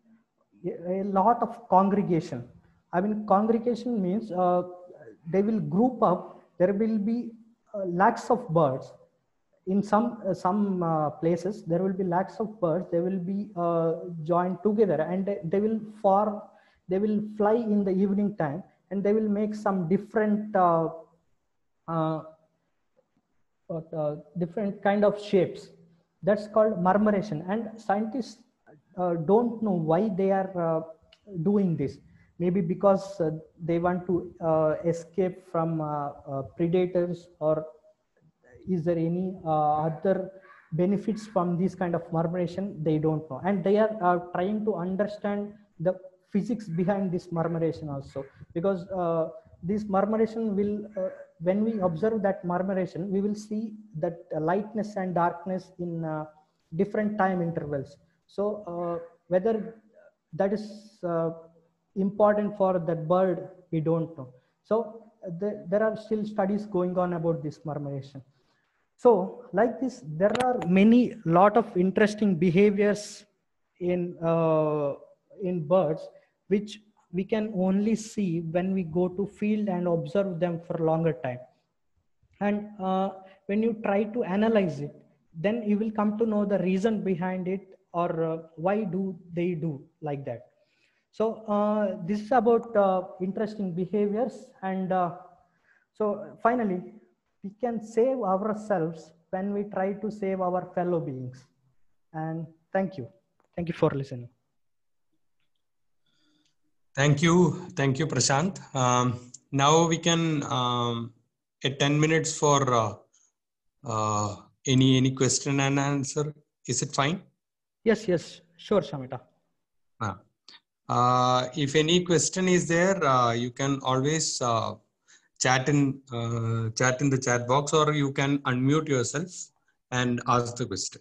a, lot of congregation. I mean, congregation means they will group up. There will be lakhs of birds in some uh, some uh, places there will be lakhs of birds they will be uh, joined together and they, they will form they will fly in the evening time and they will make some different uh, uh, uh, different kind of shapes. That's called murmuration. And scientists uh, don't know why they are uh, doing this. Maybe because uh, they want to uh, escape from uh, uh, predators or is there any uh, other benefits from this kind of murmuration? They don't know. And they are uh, trying to understand the physics behind this murmuration also. Because this murmuration will when we observe that murmuration we will see that lightness and darkness in different time intervals. So whether that is important for that bird we don't know. So the, there are still studies going on about this murmuration. So like this there are many lot of interesting behaviors in uh, in birds which we can only see when we go to field and observe them for longer time. And uh, when you try to analyze it then you will come to know the reason behind it or uh, why do they do like that so uh, this is about uh, interesting behaviors and uh, so finally we can save ourselves when we try to save our fellow beings and thank you thank you for listening Thank you. Thank you, Prashant. Um, now we can um, at 10 minutes for uh, uh, any any question and answer. Is it fine? yes yes sure shamita Uh, uh, if any question is there, uh, you can always uh, chat in uh, chat in the chat box, or you can unmute yourself and ask the question.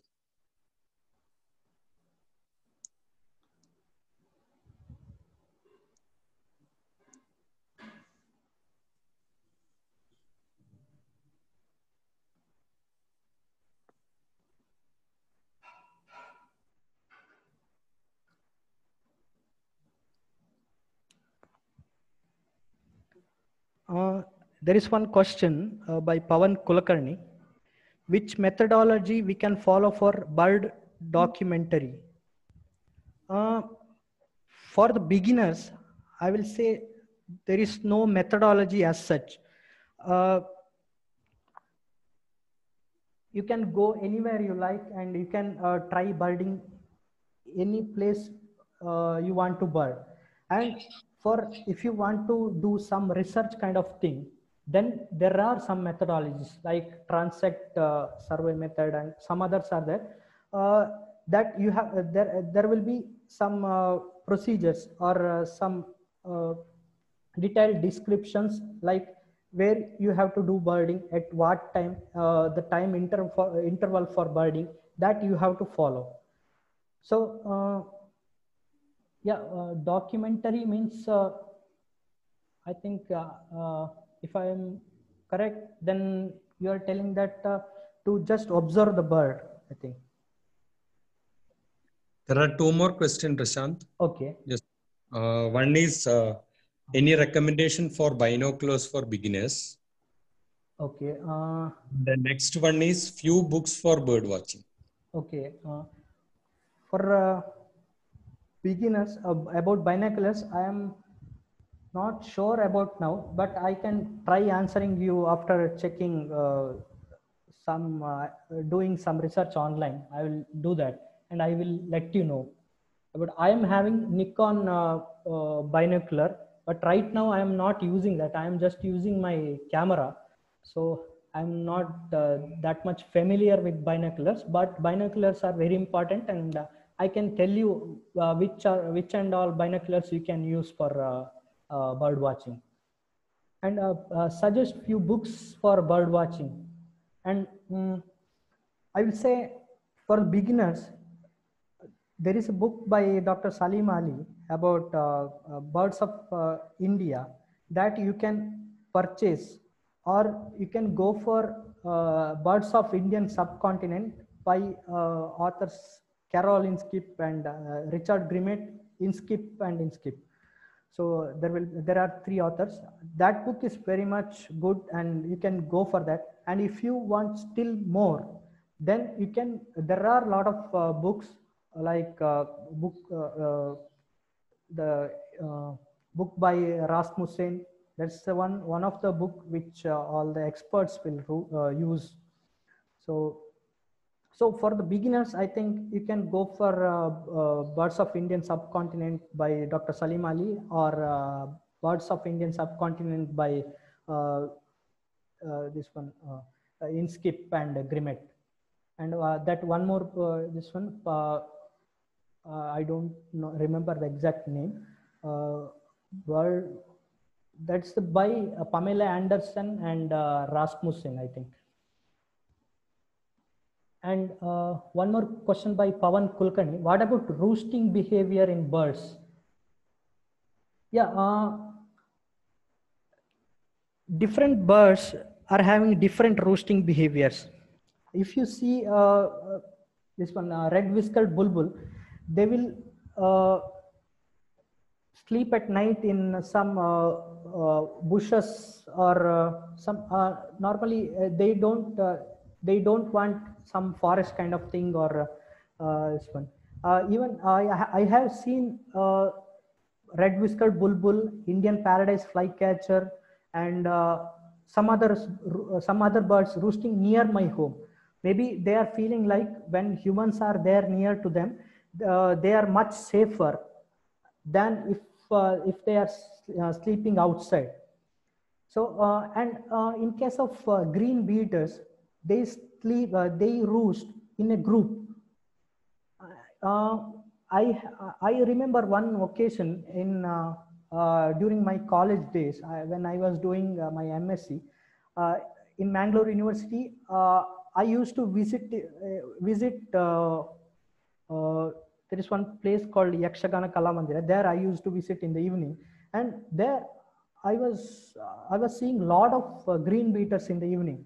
Uh, there is one question uh, by Pavan Kulakarni. Which methodology we can follow for bird documentary? Uh, for the beginners, I will say there is no methodology as such. Uh, you can go anywhere you like and you can uh, try birding any place you want to bird and for if you want to do some research kind of thing then there are some methodologies like transect uh, survey method and some others are there. Uh, that you have uh, there there will be some uh, procedures or uh, some uh, detailed descriptions like where you have to do birding at what time uh, the time inter- for, interval for birding that you have to follow. So uh, yeah uh, documentary means uh, i think uh, uh, if i am correct then you are telling that uh, to just observe the bird i think There are two more questions, Prashant. okay Yes. Uh, one is uh, any recommendation for binoculars for beginners. okay uh, The next one is few books for bird watching. okay uh, for uh, beginners uh, about binoculars i am not sure about now but i can try answering you after checking uh, some uh, doing some research online. I will do that and i will let you know. But i am having nikon uh, uh, binocular but right now i am not using that. I am just using my camera. So i'm not uh, that much familiar with binoculars but binoculars are very important and i can tell you uh, which are which and all binoculars you can use for uh, uh, bird watching. And uh, uh, suggest few books for bird watching. And mm, i will say for beginners there is a book by dr salim ali about birds of india that you can purchase or you can go for birds of indian subcontinent by authors carol inskipp and uh, richard grimmett inskipp and inskipp so there will there are three authors. That book is very much good and you can go for that. And if you want still more then you can there are a lot of uh, books like uh, book uh, uh, the uh, book by rasmussen. That's the one one of the book which all the experts will use. So, so for the beginners, I think you can go for uh, uh, Birds of Indian Subcontinent by Dr. Salim Ali or uh, Birds of Indian Subcontinent by uh, uh, this one, uh, Inskipp and Grimmett. And that one more, this one, I don't know, remember the exact name. Bird, that's the by Pamela Anderson and Rasmussen, I think. And uh, one more question by Pawan Kulkarni. What about roosting behavior in birds? Yeah, uh, different birds are having different roosting behaviors. If you see uh, uh, this one, uh, red-whiskered bulbul, they will uh, sleep at night in some bushes or some normally they don't they don't want some forest kind of thing or uh, this one uh, even I, I have seen uh, red whiskered bulbul indian paradise flycatcher and uh, some others some other birds roosting near my home maybe they are feeling like when humans are there near to them uh, they are much safer than if uh, if they are uh, sleeping outside. So uh, and uh, in case of uh, green bee-eaters, they sleep uh, they roost in a group. Uh, I I remember one occasion in uh, uh, during my college days I, when I was doing uh, my MSc in Mangalore University. I used to visit visit. There is one place called Yakshagana Kalamandira. There I used to visit in the evening, and there I was I was seeing a lot of green bee-eaters in the evening.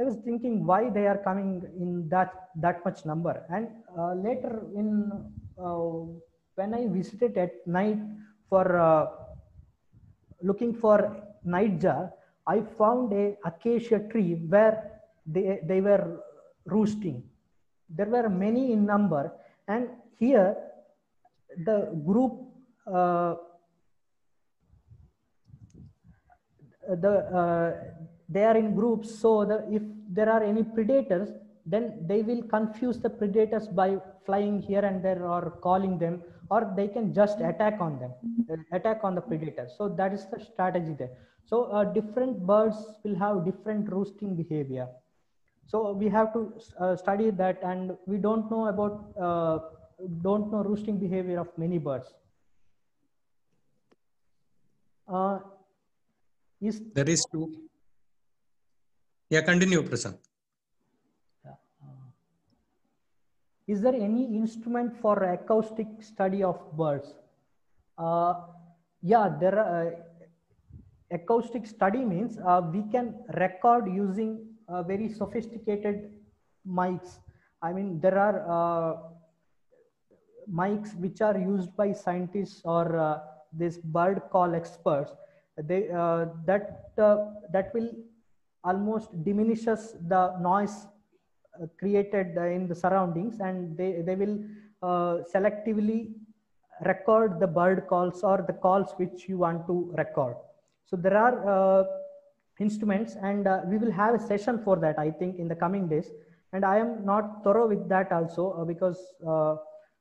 I was thinking why they are coming in that that much number. And uh, later in uh, when I visited at night for uh, looking for nightjar, I found a acacia tree where they they were roosting. There were many in number, and here the group uh, the uh, they are in groups so the if there are any predators then they will confuse the predators by flying here and there or calling them or they can just attack on them uh, attack on the predator. So that is the strategy there. So uh, different birds will have different roosting behavior. So we have to uh, study that and we don't know about uh, don't know roosting behavior of many birds. Uh, is There is two. Yeah, continue, Prasad. is there any instrument for acoustic study of birds? Uh, yeah there are uh, acoustic study means uh, we can record using uh, very sophisticated mics. I mean there are uh, mics which are used by scientists or uh, this bird call experts. They uh, that uh, that will almost diminishes the noise uh, created uh, in the surroundings and they, they will uh, selectively record the bird calls or the calls which you want to record. So there are uh, instruments and uh, we will have a session for that, I think, in the coming days. And I am not thorough with that also uh, because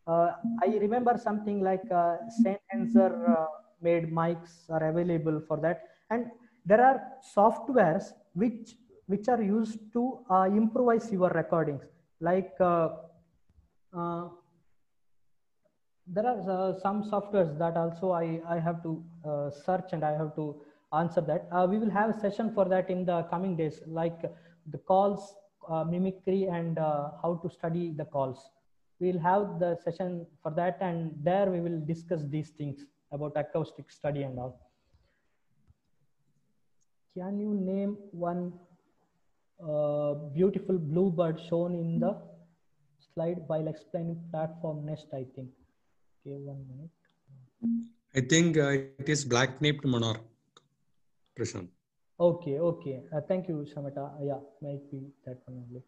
I remember something like uh, Sennheiser made mics are available for that. And there are softwares which which are used to uh, improvise your recordings like uh, uh, there are uh, some softwares that also I, I have to uh, search and I have to answer that. Uh, we will have a session for that in the coming days, like the calls, mimicry, and how to study the calls. We'll have the session for that, and there we will discuss these things about acoustic study and all. Can you name one uh, beautiful bluebird shown in the slide while explaining platform nest, I think. Okay, one minute. I think uh, it is black-naped monarch, Prashant. Okay, okay. Uh, thank you, Shamata. Uh, yeah, might be that one only.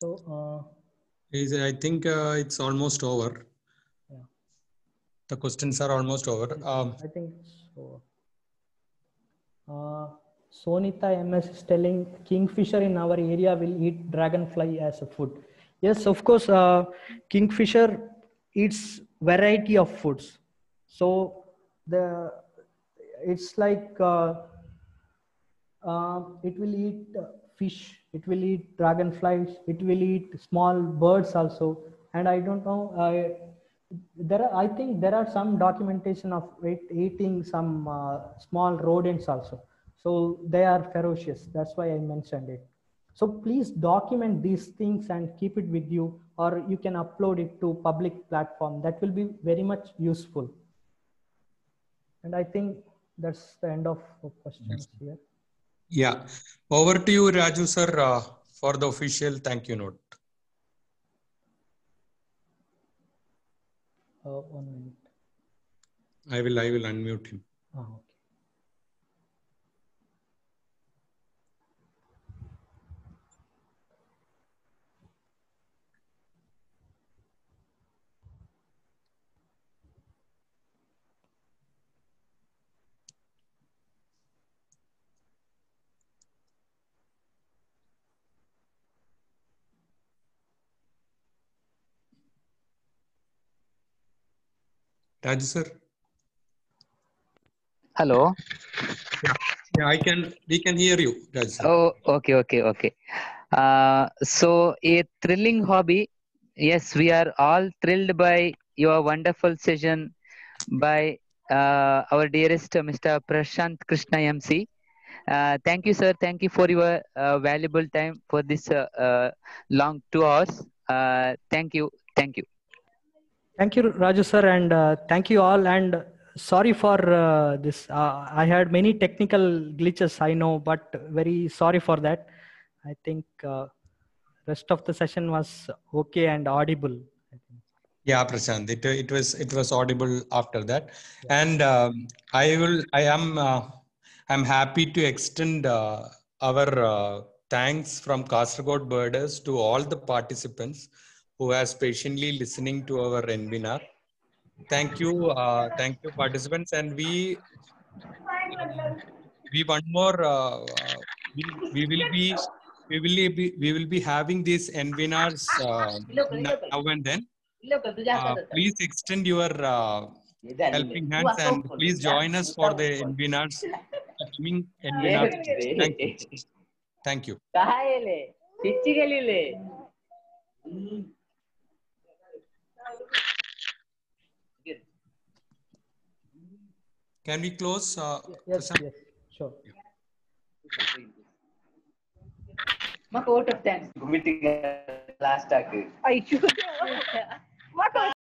So, uh, Is I think uh, it's almost over. Yeah. The questions are almost over. Um, I think so. Uh, Sonita MS is telling kingfisher in our area will eat dragonfly as a food. Yes, of course. Uh, kingfisher eats variety of foods. So the it's like uh, uh, it will eat uh, fish, it will eat dragonflies, it will eat small birds also. And I don't know. I there are i think there are some documentation of it eating some uh, small rodents also. So they are ferocious. That's why i mentioned it. So please document these things and keep it with you or you can upload it to public platform. That will be very much useful. And i think that's the end of questions here yeah. Over to you, Raju sir, uh, for the official thank you note. uh, one minute I will I will unmute him. Ah, Raju sir. Hello. Yeah, I can we can hear you, Raju sir. Oh, okay, okay, okay. Uh, so a thrilling hobby. Yes, we are all thrilled by your wonderful session by uh, our dearest Mr. Prashant Krishna MC. Uh, thank you, sir. Thank you for your uh, valuable time for this uh, uh, long two hours. Uh, thank you. Thank you. Thank you, Raju sir, and uh, thank you all. And sorry for uh, this. Uh, I had many technical glitches, I know, but very sorry for that. I think uh, rest of the session was okay and audible. Yeah, Prashant. It, it was it was audible after that, and um, I will I am uh, I'm happy to extend uh, our uh, thanks from Kasaragod Birders to all the participants who has patiently listening to our webinar. Thank you, uh, thank you, participants, and we we one more uh, we, we will be we will be we will be having these webinars uh, now and then. Uh, please extend your uh, helping hands and please join us for the webinars, upcoming webinars. Thank you. Thank you. Can we close? Uh, yes, yes, sure. Yeah. Out of 10. Last. I should.